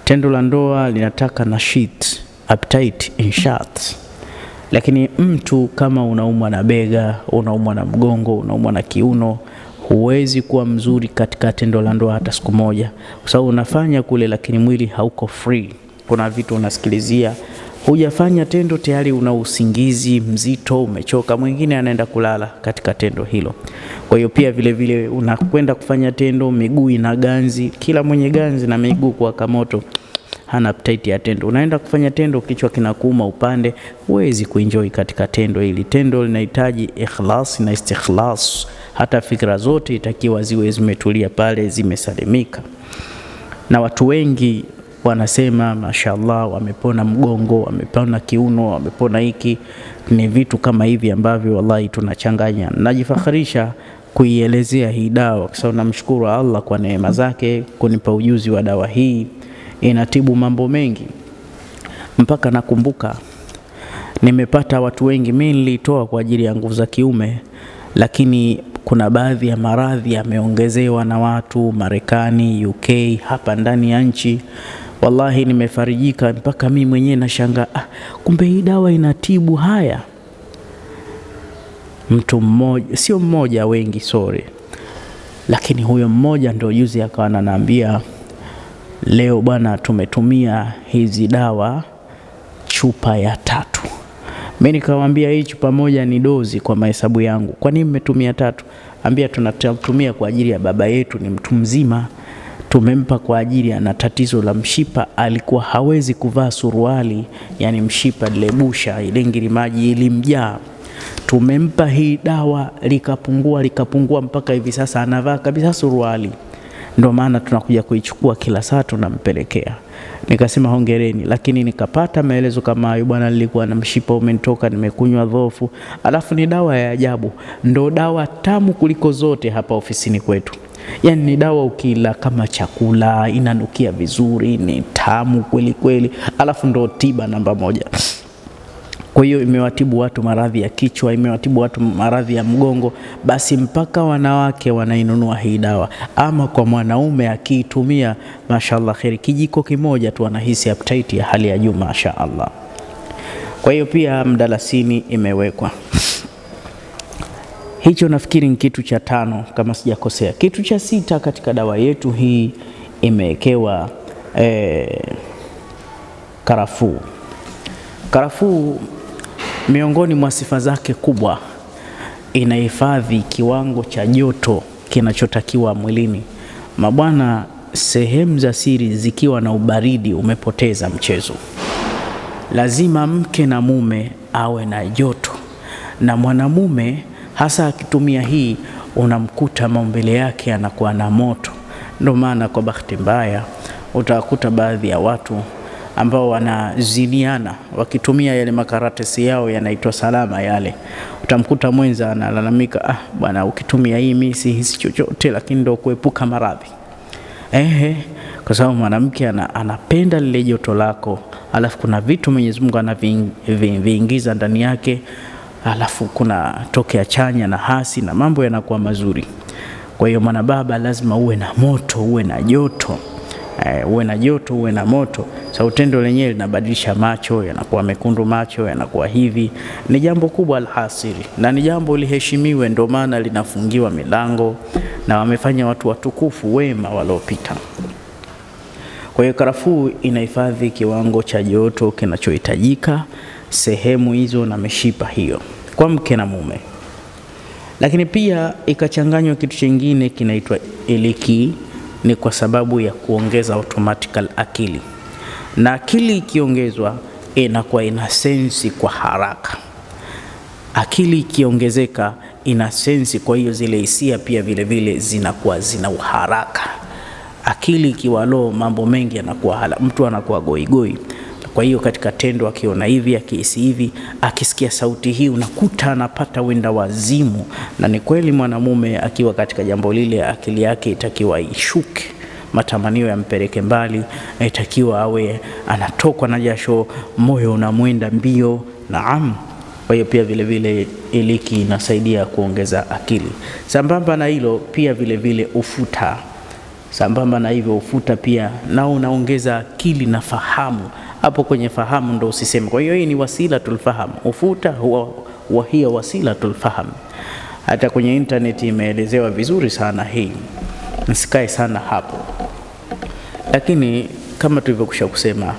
Tendo la ndoa linataka nashit, appetite in short. Lakini mtu kama unaumwa na bega, unaumwa na mgongo, unaumwa na kiuno, huwezi kuwa mzuri katika tendo la ndoa hata siku moja, kwa sababu unafanya kule, lakini mwili hauko free. Kuna vitu unasikilizia, hujafanya tendo tayari una usingizi mzito, umechoka. Mwingine anaenda kulala katika tendo hilo. Kwa hiyo pia vile vile unakwenda kufanya tendo, miguu ina ganzi. Kila mwenye ganzi na miguu kuwaka moto hana appetite ya tendo. Unaenda kufanya tendo, kichwa kinakuuma upande, huwezi kuenjoy katika tendo hili. Tendo linahitaji ikhlas na istikhlas, hata fikra zote itakiwa ziwe zimetulia pale, zimesalimika. Na watu wengi wanasema mashallah, wamepona mgongo, wamepona kiuno, wamepona hiki. Ni vitu kama hivi ambavyo wallahi tunachanganya. Najifakhirisha kuielezea hii dawa kwa sababu namshukuru Allah kwa neema zake kunipa ujuzi wa dawa hii inatibu mambo mengi, mpaka nakumbuka nimepata watu wengi. Mimi nilitoa kwa ajili ya nguvu za kiume, lakini kuna baadhi ya maradhi yameongezewa na watu Marekani, UK, hapa ndani ya nchi. Wallahi nimefarijika mpaka mimi mwenyewe nashangaa, ah, kumbe hii dawa inatibu haya. Mtu mmoja, sio mmoja, wengi sorry, lakini huyo mmoja ndio juzi akawa ananiambia Leo bwana, tumetumia hizi dawa chupa ya tatu. Mimi nikamwambia hii chupa moja ni dozi kwa mahesabu yangu. Kwa nini mmetumia tatu? Ambia tunatumia kwa ajili ya baba yetu, ni mtu mzima, tumempa kwa ajili ana tatizo la mshipa, alikuwa hawezi kuvaa suruali, yani mshipa lebusha, ile ngirimaji ilimjaa. Tumempa hii dawa likapungua, likapungua mpaka hivi sasa anavaa kabisa suruali ndio maana tunakuja kuichukua kila saa tunampelekea. Nikasema hongereni, lakini nikapata maelezo kama hayo, bwana, nilikuwa na mshipa umenitoka, nimekunywa dhofu. Alafu ni dawa ya ajabu, ndo dawa tamu kuliko zote hapa ofisini kwetu. Yaani ni dawa ukila kama chakula, inanukia vizuri, ni tamu kweli kweli, alafu ndo tiba namba moja. Kwa hiyo imewatibu watu maradhi ya kichwa, imewatibu watu maradhi ya mgongo, basi mpaka wanawake wanainunua hii dawa. Ama kwa mwanaume akiitumia, mashallah kheri, kijiko kimoja tu anahisi appetite ya hali ya juu, mashaallah. Kwa hiyo pia mdalasini imewekwa. Hicho nafikiri ni kitu cha tano kama sijakosea. Kitu cha sita katika dawa yetu hii imewekewa eh, karafuu. Karafuu miongoni mwa sifa zake kubwa, inahifadhi kiwango cha joto kinachotakiwa mwilini. Mabwana, sehemu za siri zikiwa na ubaridi, umepoteza mchezo. Lazima mke na mume awe na joto, na mwanamume hasa akitumia hii, unamkuta maumbile yake anakuwa na moto. Ndio maana kwa bahati mbaya utawakuta baadhi ya watu ambao wanaziniana wakitumia yale makaratasi yao yanaitwa salama yale, utamkuta mwenza analalamika, ah bwana, ukitumia hii mimi sihisi chochote, lakini ndio kuepuka maradhi. Ehe, kwa sababu mwanamke ana, anapenda lile joto lako, alafu kuna vitu Mwenyezi Mungu anaviingiza ndani yake, alafu kuna tokea chanya na hasi na mambo yanakuwa mazuri. Kwa hiyo mwanababa lazima uwe na moto, uwe na joto Uh, uwe na joto uwe na moto. Sababu tendo lenyewe linabadilisha macho, yanakuwa mekundu, macho yanakuwa hivi. Ni jambo kubwa alhasiri, na ni jambo liheshimiwe, ndio maana linafungiwa milango na wamefanya watu watukufu wema waliopita. Kwa hiyo karafuu inahifadhi kiwango cha joto kinachohitajika sehemu hizo na mishipa hiyo kwa mke na mume, lakini pia ikachanganywa kitu chingine kinaitwa iliki ni kwa sababu ya kuongeza automatical akili, na akili ikiongezwa inakuwa ina sensi kwa haraka. Akili ikiongezeka ina sensi, kwa hiyo zile hisia pia vile vile zinakuwa zina uharaka. Akili ikiwa low, mambo mengi yanakuwa hala, mtu anakuwa goigoi. Kwa hiyo katika tendo akiona hivi, akihisi hivi, akisikia sauti hii, unakuta anapata wenda wazimu. Na ni kweli mwanamume akiwa katika jambo lile, akili yake itakiwa ishuke, matamanio yampeleke mbali, aitakiwa awe anatokwa na jasho, moyo unamwenda mbio. Naam, Kwa hiyo pia vile vile iliki inasaidia kuongeza akili. Sambamba na hilo pia vile vile ufuta, sambamba na hivyo ufuta pia nao unaongeza akili na fahamu. Hapo kwenye fahamu ndo usiseme. Kwa hiyo hii ni wasila tulfahamu, ufuta huwa wa hiya wasila tulfahamu. Hata kwenye intaneti imeelezewa vizuri sana hii, msikae sana hapo, lakini kama tulivyokusha kusema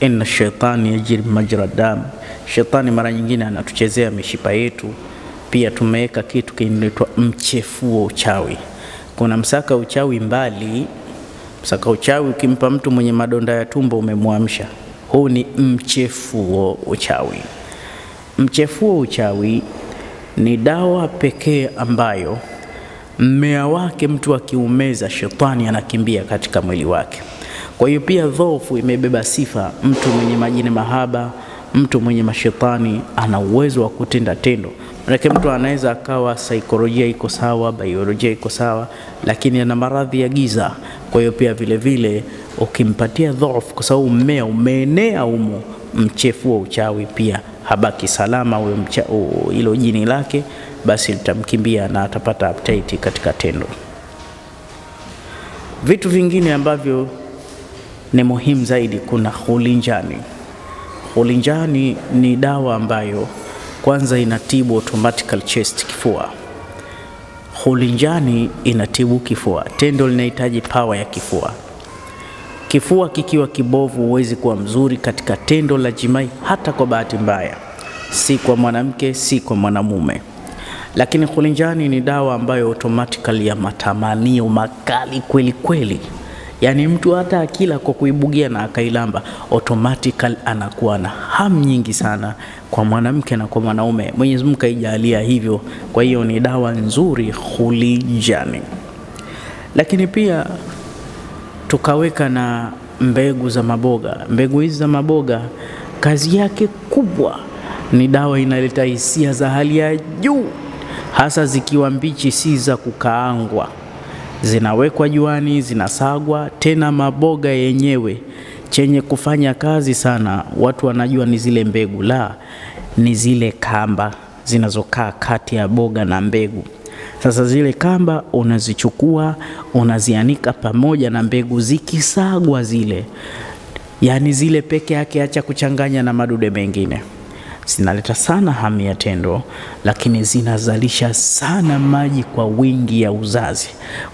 inna shaitani yajri majra dam, shaitani mara nyingine anatuchezea mishipa yetu. Pia tumeweka kitu kinaitwa mchefuo uchawi. Kuna msaka uchawi mbali, msaka uchawi ukimpa mtu mwenye madonda ya tumbo umemwamsha. Huu ni mchefuo uchawi. Mchefuo uchawi ni dawa pekee ambayo mmea wake mtu akiumeza, shetani anakimbia katika mwili wake. Kwa hiyo pia dhofu imebeba sifa. Mtu mwenye majini mahaba, mtu mwenye mashetani ana uwezo wa kutenda tendo. Manake mtu anaweza akawa saikolojia iko sawa, biolojia iko sawa, lakini ana maradhi ya giza. Kwa hiyo pia vile vile ukimpatia dhofu, kwa sababu mmea umeenea umo, wa uchawi pia habaki salama huyo hilo jini lake, basi litamkimbia na atapata appetite katika tendo. Vitu vingine ambavyo ni muhimu zaidi, kuna hulinjani. Hulinjani ni dawa ambayo kwanza inatibu automatically chest, kifua. Hulinjani inatibu kifua, tendo linahitaji pawa ya kifua. Kifua kikiwa kibovu, huwezi kuwa mzuri katika tendo la jimai, hata kwa bahati mbaya, si kwa mwanamke, si kwa mwanamume. Lakini hulinjani ni dawa ambayo automatically ya matamanio makali kweli kweli Yaani mtu hata akila kwa kuibugia na akailamba automatically anakuwa na hamu nyingi sana kwa mwanamke na kwa mwanaume. Mwenyezi Mungu kaijalia hivyo. Kwa hiyo ni dawa nzuri hulinjani, lakini pia tukaweka na mbegu za maboga. Mbegu hizi za maboga kazi yake kubwa ni dawa, inaleta hisia za hali ya juu, hasa zikiwa mbichi, si za kukaangwa zinawekwa juani, zinasagwa. Tena maboga yenyewe chenye kufanya kazi sana, watu wanajua ni zile mbegu, la ni zile kamba zinazokaa kati ya boga na mbegu. Sasa zile kamba unazichukua unazianika pamoja na mbegu, zikisagwa zile, yaani zile peke yake, acha kuchanganya na madude mengine zinaleta sana hamu ya tendo, lakini zinazalisha sana maji kwa wingi ya uzazi.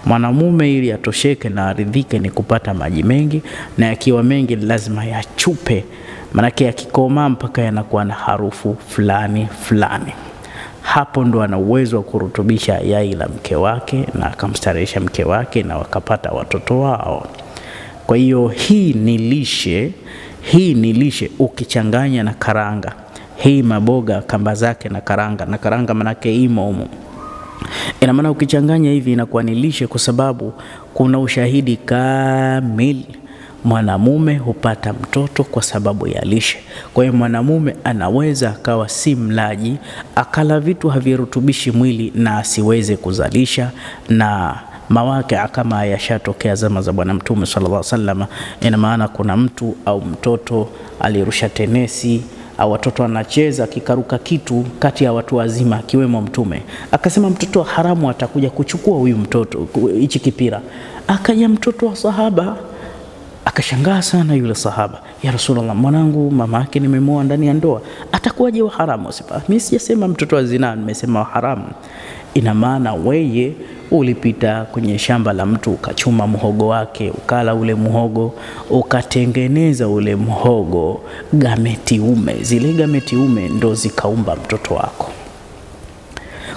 Mwanamume ili atosheke na aridhike ni kupata maji mengi, na yakiwa mengi lazima yachupe, maanake yakikomaa mpaka yanakuwa na harufu fulani fulani. Hapo ndo ana uwezo wa kurutubisha yai la mke wake na akamstarehesha mke wake na wakapata watoto wao. Kwa hiyo hii ni lishe, hii ni lishe ukichanganya na karanga hii maboga kamba zake na karanga na karanga manake imo umo. Ina maana ukichanganya hivi inakuwa ni lishe, kwa sababu kuna ushahidi kamili, mwanamume hupata mtoto kwa sababu ya lishe. Kwa hiyo mwanamume anaweza akawa si mlaji, akala vitu havirutubishi mwili na asiweze kuzalisha na mawake kama yashatokea zama za Bwana Mtume sallallahu alaihi wasallam. Ina maana kuna mtu au mtoto alirusha tenesi watoto anacheza kikaruka kitu kati ya watu wazima akiwemo Mtume akasema, mtoto wa haramu atakuja kuchukua huyu mtoto hichi kipira. Akaja mtoto wa sahaba akashangaa sana yule sahaba, ya Rasulullah, mwanangu mama yake nimemoa ndani ya ndoa, atakuwaje wa haramu? Mimi sijasema mtoto wa zina, nimesema wa haramu. Ina maana weye ulipita kwenye shamba la mtu ukachuma mhogo wake ukala ule mhogo ukatengeneza ule mhogo gameti ume, zile gameti ume ndo zikaumba mtoto wako.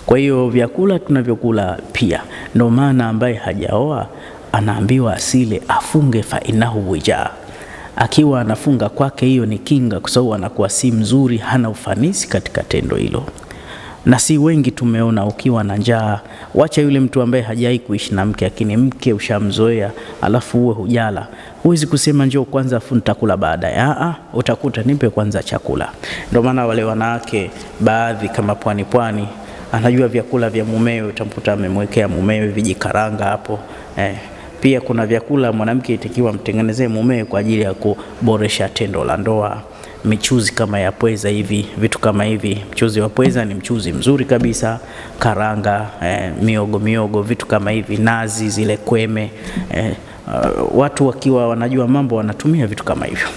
Kwa hiyo vyakula tunavyokula pia, ndo maana ambaye hajaoa anaambiwa asile afunge, fa wijaa wija. Akiwa anafunga kwake, hiyo ni kinga, kwa sababu anakuwa si mzuri, hana ufanisi katika tendo hilo na si wengi tumeona ukiwa na njaa, wacha yule mtu ambaye hajai kuishi na mke, lakini mke ushamzoea, alafu uwe hujala, huwezi kusema njoo kwanza afu nitakula baadaye. Ah, utakuta nipe kwanza chakula. Ndio maana wale wanawake baadhi kama pwani pwani, anajua vyakula vya mumewe, utamkuta amemwekea mumewe vijikaranga hapo eh. Pia kuna vyakula mwanamke itakiwa mtengenezee mumewe kwa ajili ya kuboresha tendo la ndoa michuzi kama ya pweza hivi, vitu kama hivi. Mchuzi wa pweza ni mchuzi mzuri kabisa, karanga, eh, miogo miogo, vitu kama hivi, nazi zile kweme, eh, uh, watu wakiwa wanajua mambo wanatumia vitu kama hivyo,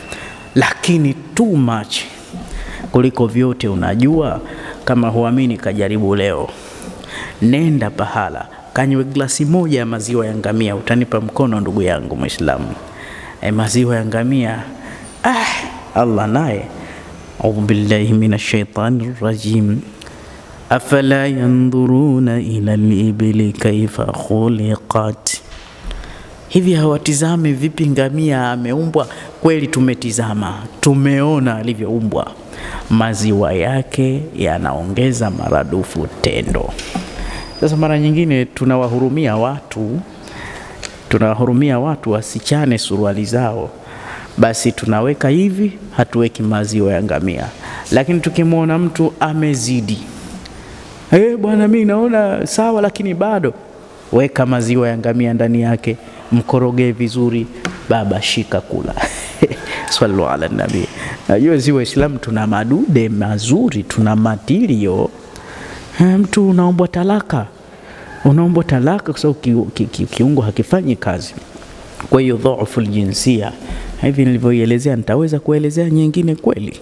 lakini too much kuliko vyote. Unajua, kama huamini, kajaribu leo, nenda pahala kanywe glasi moja ya maziwa ya ngamia. Utanipa mkono ndugu yangu Muislamu. E, maziwa ya ngamia ah, Allah naye, audhu billahi minash shaitani rajim afala yandhuruna ila libili kaifa khuliqat, hivi hawatizami vipi ngamia ameumbwa? Kweli tumetizama, tumeona alivyoumbwa. Maziwa yake yanaongeza maradufu tendo. Sasa mara nyingine tunawahurumia watu, tunawahurumia watu wasichane suruali zao, basi tunaweka hivi, hatuweki maziwa ya ngamia. Lakini tukimwona mtu amezidi, hey, bwana, mi naona sawa, lakini bado weka maziwa ya ngamia ndani yake, mkorogee vizuri, baba, shika kula. Sallu ala nabii. Najua si Waislamu tuna madude mazuri, tuna matirio mtu unaombwa talaka, unaombwa talaka kwa sababu ki, ki, ki, kiungo hakifanyi kazi. Kwa hiyo dhaufu ljinsia, hivi nilivyoielezea, nitaweza kuelezea nyingine kweli?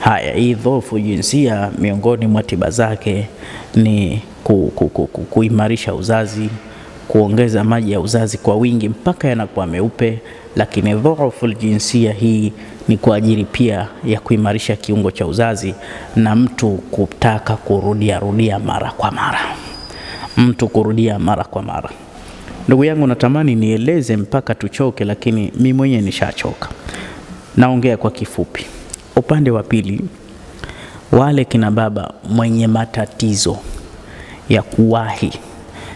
Haya, hii dhofu jinsia, miongoni mwa tiba zake ni ku, ku, ku, ku, kuimarisha uzazi, kuongeza maji ya uzazi kwa wingi mpaka yanakuwa meupe. Lakini dhaufu jinsia hii ni kwa ajili pia ya kuimarisha kiungo cha uzazi na mtu kutaka kurudia rudia mara kwa mara, mtu kurudia mara kwa mara. Ndugu yangu, natamani nieleze mpaka tuchoke, lakini mi mwenyewe nishachoka. Naongea kwa kifupi. Upande wa pili, wale kina baba mwenye matatizo ya kuwahi,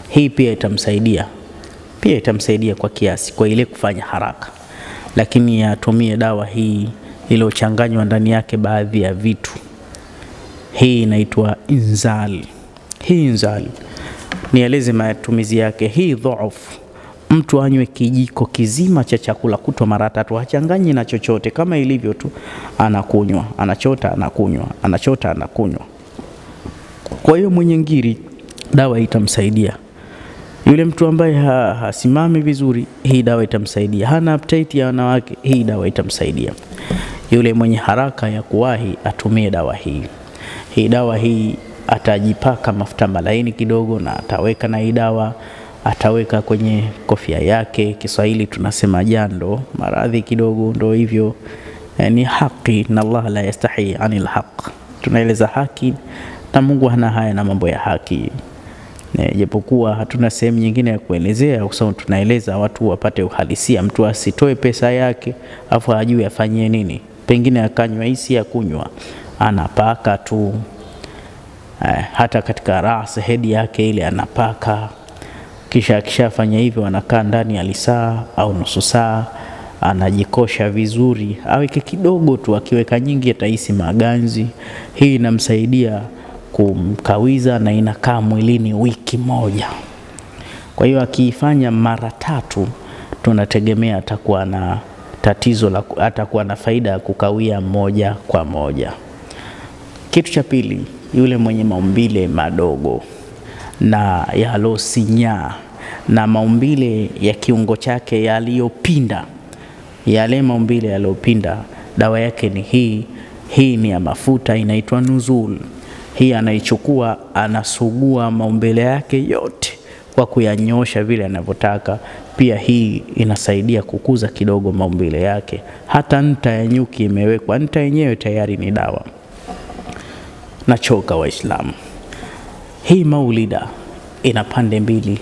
hii pia itamsaidia, pia itamsaidia kwa kiasi, kwa ile kufanya haraka lakini yatumie dawa hii iliyochanganywa ndani yake baadhi ya vitu. Hii inaitwa inzali. Hii inzal, nieleze matumizi yake. Hii dhaufu, mtu anywe kijiko kizima cha chakula kutwa mara tatu, achanganyi na chochote, kama ilivyo tu, anakunywa, anachota, anakunywa, anachota, anakunywa. Kwa hiyo mwenye ngiri, dawa itamsaidia yule mtu ambaye ha, hasimami vizuri, hii dawa itamsaidia. Hana appetite ya wanawake, hii dawa itamsaidia. Yule mwenye haraka ya kuwahi atumie dawa hii. Hii dawa hii atajipaka mafuta malaini kidogo, na ataweka na hii dawa ataweka kwenye kofia yake. Kiswahili tunasema jando, maradhi kidogo, ndo hivyo. E, ni haki na Allah la yastahi anil haq, tunaeleza haki na Mungu hana haya na mambo ya haki e, japokuwa hatuna sehemu nyingine ya kuelezea, kwa sababu tunaeleza watu wapate uhalisia. Mtu asitoe pesa yake afu ajue afanyie nini, pengine akanywa hisi ya kunywa, anapaka tu eh, hata katika ras hedi yake ile anapaka, kisha akishafanya hivyo anakaa ndani ya lisaa au nusu saa, anajikosha vizuri, aweke kidogo tu, akiweka nyingi atahisi maganzi. Hii inamsaidia kumkawiza na inakaa mwilini wiki moja. Kwa hiyo akiifanya mara tatu, tunategemea atakuwa na tatizo la, atakuwa na faida ya kukawia moja kwa moja. Kitu cha pili, yule mwenye maumbile madogo na yalosinyaa na maumbile ya kiungo chake yaliyopinda, yale maumbile yaliyopinda, dawa yake ni hii. Hii ni ya mafuta, inaitwa Nuzul. Hii anaichukua anasugua maumbile yake yote kwa kuyanyosha vile anavyotaka. Pia hii inasaidia kukuza kidogo maumbile yake. Hata nta ya nyuki imewekwa, nta yenyewe tayari ni dawa. Nachoka Waislamu, hii maulida ina pande mbili,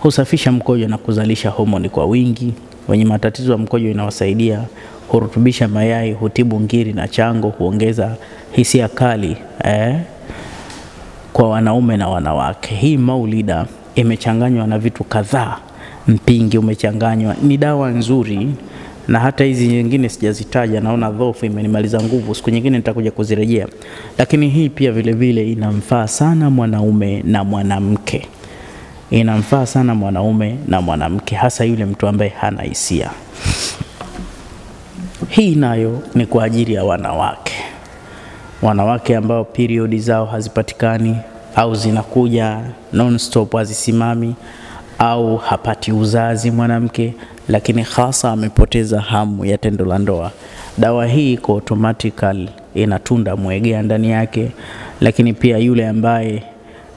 husafisha mkojo na kuzalisha homoni kwa wingi. Wenye matatizo ya mkojo inawasaidia hurutubisha mayai, hutibu ngiri na chango, huongeza hisia kali eh, kwa wanaume na wanawake. Hii maulida imechanganywa na vitu kadhaa, mpingi umechanganywa, ni dawa nzuri, na hata hizi nyingine sijazitaja, naona dhofu imenimaliza nguvu, siku nyingine nitakuja kuzirejea. Lakini hii pia vile vile inamfaa sana mwanaume na mwanamke, inamfaa sana mwanaume na mwanamke, hasa yule mtu ambaye hana hisia. Hii nayo ni kwa ajili ya wanawake, wanawake ambao periodi zao hazipatikani au zinakuja non-stop, hazisimami au hapati uzazi mwanamke, lakini hasa amepoteza hamu ya tendo la ndoa. Dawa hii iko automatical, ina tunda mwegea ndani yake, lakini pia yule ambaye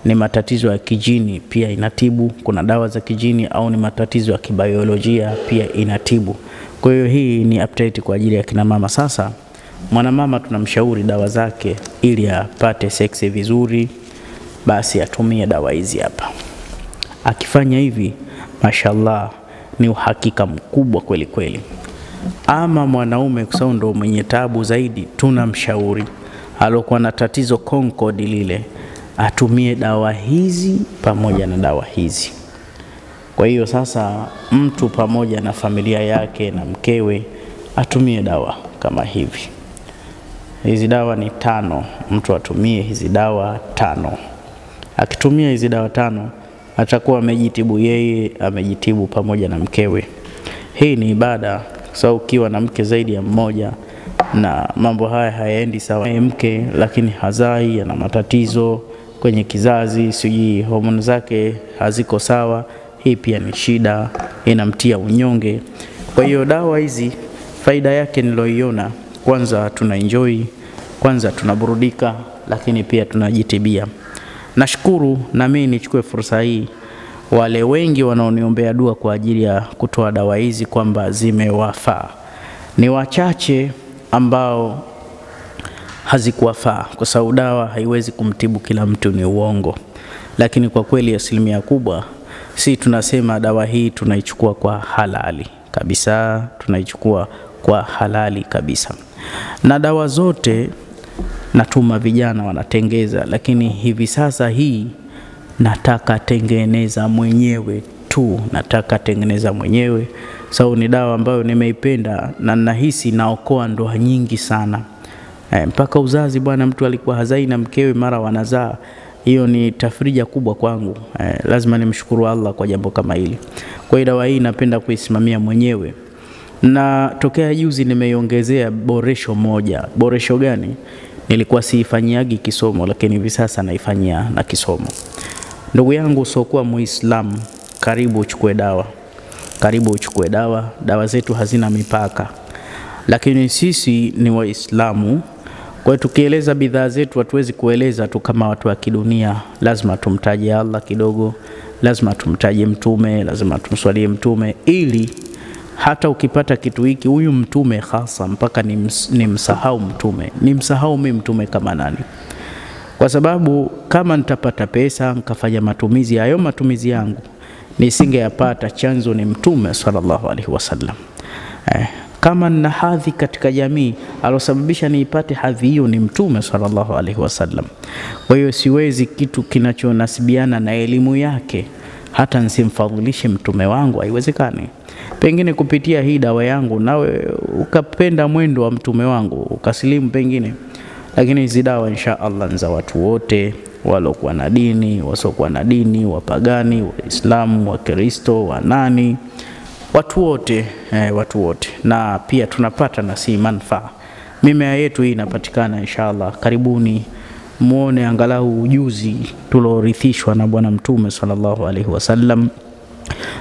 ni matatizo ya kijini pia inatibu. Kuna dawa za kijini au ni matatizo ya kibiolojia pia inatibu. Kwa hiyo hii ni update kwa ajili ya kina mama. Sasa mwanamama tunamshauri dawa zake ili apate seksi vizuri, basi atumie dawa hizi hapa. Akifanya hivi, mashallah, ni uhakika mkubwa kweli kweli. Ama mwanaume kwa sababu ndo mwenye tabu zaidi, tunamshauri alokuwa na tatizo Concord lile atumie dawa hizi pamoja na dawa hizi. Kwa hiyo sasa, mtu pamoja na familia yake na mkewe atumie dawa kama hivi. Hizi dawa ni tano, mtu atumie hizi dawa tano. Akitumia hizi dawa tano, atakuwa amejitibu yeye, amejitibu pamoja na mkewe. Hii ni ibada, kwa sababu ukiwa na mke zaidi ya mmoja na mambo haya hayaendi sawa, mke lakini hazai, ana matatizo kwenye kizazi, sijui homoni zake haziko sawa, hii pia ni shida, inamtia unyonge. Kwa hiyo dawa hizi faida yake niloiona, kwanza tuna enjoy, kwanza tunaburudika, lakini pia tunajitibia. Nashukuru na mimi nichukue fursa hii, wale wengi wanaoniombea dua kwa ajili ya kutoa dawa hizi kwamba zimewafaa, ni wachache ambao hazikuwafaa kwa sababu dawa haiwezi kumtibu kila mtu, ni uongo. Lakini kwa kweli asilimia kubwa, si tunasema dawa hii tunaichukua kwa halali kabisa, tunaichukua kwa halali kabisa. Na dawa zote natuma vijana wanatengeza, lakini hivi sasa hii nataka tengeneza mwenyewe tu, nataka tengeneza mwenyewe sababu ni dawa ambayo nimeipenda na nahisi naokoa ndoa nyingi sana. E, mpaka uzazi bwana, mtu alikuwa hazai na mkewe mara wanazaa. Hiyo ni tafrija kubwa kwangu. E, lazima nimshukuru Allah kwa jambo kama hili. Kwa hiyo dawa hii napenda kuisimamia mwenyewe, na tokea juzi nimeiongezea boresho moja. Boresho gani? Nilikuwa siifanyiagi kisomo, lakini hivi sasa naifanyia na kisomo. Ndugu yangu usiokuwa Muislamu, karibu uchukue dawa, karibu uchukue dawa. Dawa zetu hazina mipaka, lakini sisi ni Waislamu. Kwa tukieleza bidhaa zetu hatuwezi kueleza tu kama watu wa kidunia, lazima tumtaje Allah kidogo, lazima tumtaje Mtume, lazima tumswalie Mtume ili hata ukipata kitu hiki, huyu mtume hasa mpaka nimsahau ni mtume, nimsahau mi mtume kama nani? Kwa sababu kama nitapata pesa nikafanya matumizi hayo, matumizi yangu nisingeyapata, chanzo ni mtume sallallahu alaihi wasallam. Eh, kama nina hadhi katika jamii, alosababisha niipate hadhi hiyo ni mtume sallallahu alaihi wasallam. Kwa hiyo siwezi kitu kinachonasibiana na elimu yake hata nsimfadhilishe mtume wangu, haiwezekani. Pengine kupitia hii dawa yangu nawe ukapenda mwendo wa mtume wangu ukasilimu pengine, lakini hizi dawa insha Allah ni za watu wote walokuwa na dini, wasiokuwa na dini, wapagani, Waislamu, Wakristo, wanani, watu wote eh, watu wote, na pia tunapata na si manfaa. Mimea yetu hii inapatikana insha Allah, karibuni muone angalau ujuzi tulorithishwa na Bwana Mtume sallallahu alaihi wasallam.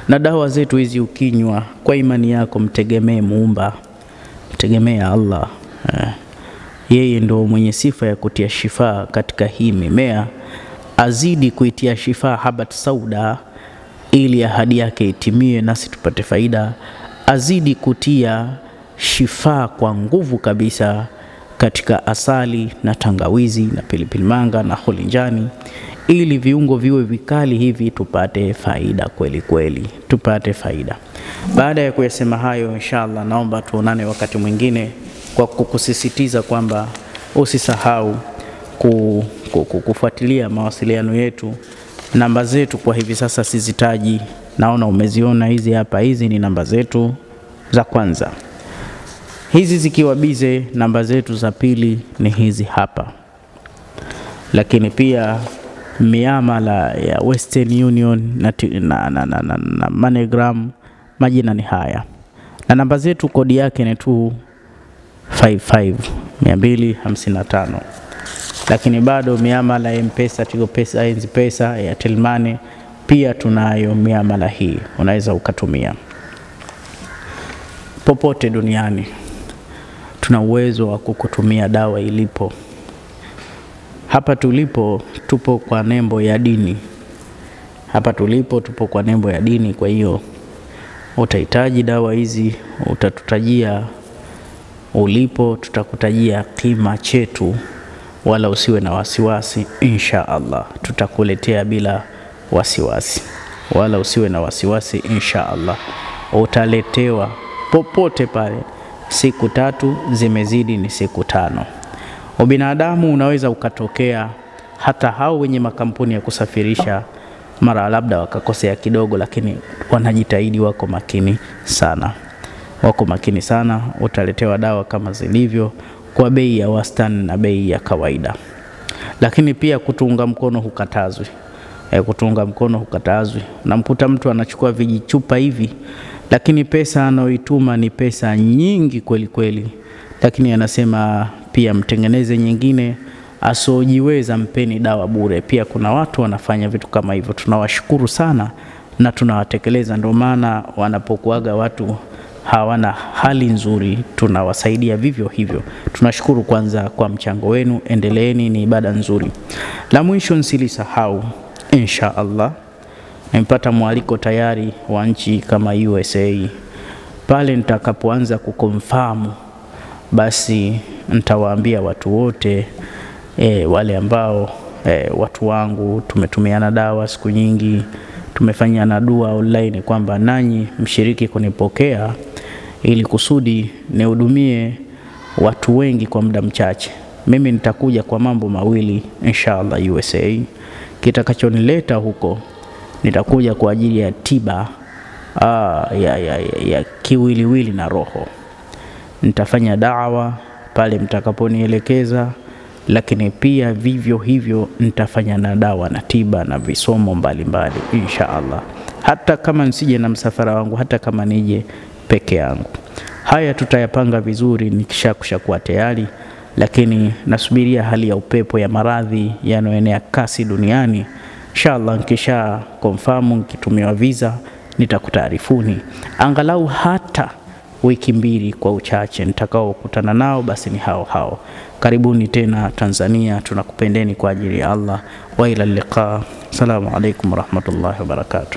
Na dawa zetu hizi ukinywa kwa imani yako, mtegemee Muumba, mtegemee Allah eh. Yeye ndo mwenye sifa ya kutia shifaa katika hii mimea, azidi kuitia shifaa habat sauda ili ahadi yake itimie, nasi tupate faida. Azidi kutia shifaa kwa nguvu kabisa katika asali na tangawizi na pilipili manga na holinjani, ili viungo viwe vikali hivi, tupate faida kweli kweli, tupate faida. Baada ya kuyasema hayo, inshallah, naomba tuonane wakati mwingine kwa kukusisitiza kwamba usisahau ku, ku, ku, kufuatilia mawasiliano yetu. Namba zetu kwa hivi sasa sizitaji, naona umeziona hizi hapa. Hizi ni namba zetu za kwanza, hizi zikiwa bize. Namba zetu za pili ni hizi hapa, lakini pia miamala ya Western Union na, na, na, na, na, na MoneyGram majina ni haya, na namba zetu kodi yake ni tu 55 255 lakini bado miamala ya Mpesa, Tigo Pesa, Enzi Pesa, Airtel Money pia tunayo miamala hii, unaweza ukatumia popote duniani. Tuna uwezo wa kukutumia dawa ilipo. Hapa tulipo tupo kwa nembo ya dini, hapa tulipo tupo kwa nembo ya dini. Kwa hiyo utahitaji dawa hizi, utatutajia ulipo, tutakutajia kima chetu, wala usiwe na wasiwasi. Insha Allah tutakuletea bila wasiwasi, wala usiwe na wasiwasi. Insha Allah utaletewa popote pale. Siku tatu zimezidi ni siku tano. Ubinadamu unaweza ukatokea, hata hao wenye makampuni ya kusafirisha mara labda wakakosea kidogo, lakini wanajitahidi, wako makini sana, wako makini sana. Utaletewa dawa kama zilivyo kwa bei ya wastani na bei ya kawaida, lakini pia kutunga mkono hukatazwi. E, kutunga mkono hukatazwi. Namkuta mtu anachukua vijichupa hivi, lakini pesa anaoituma ni pesa nyingi kweli kweli, lakini anasema pia mtengeneze nyingine, asiojiweza mpeni dawa bure. Pia kuna watu wanafanya vitu kama hivyo, tunawashukuru sana na tunawatekeleza. Ndio maana wanapokuaga watu hawana hali nzuri, tunawasaidia vivyo hivyo. Tunashukuru kwanza kwa mchango wenu, endeleeni, ni ibada nzuri. La mwisho nsilisahau, insha Allah nimepata mwaliko tayari wa nchi kama USA. Pale nitakapoanza kukonfamu, basi nitawaambia watu wote e, wale ambao e, watu wangu tumetumiana dawa siku nyingi, tumefanya na dua online kwamba nanyi mshiriki kunipokea ili kusudi nihudumie watu wengi kwa muda mchache. Mimi nitakuja kwa mambo mawili inshallah USA. Kitakachonileta huko nitakuja kwa ajili ya tiba aa, ya, ya, ya, ya kiwiliwili na roho. Nitafanya dawa pale mtakaponielekeza, lakini pia vivyo hivyo nitafanya na dawa na tiba na visomo mbalimbali insha Allah, hata kama nisije na msafara wangu, hata kama nije peke yangu. Haya tutayapanga vizuri nikishakusha kuwa tayari, lakini nasubiria hali ya upepo ya maradhi yanayoenea kasi duniani. Inshallah nikisha konfamu, nikitumiwa visa nitakutaarifuni angalau hata wiki mbili kwa uchache. Nitakaokutana nao basi ni hao hao. Karibuni tena Tanzania, tunakupendeni kwa ajili ya Allah. Wa ila liqa. Assalamu alaikum warahmatullahi wabarakatuh.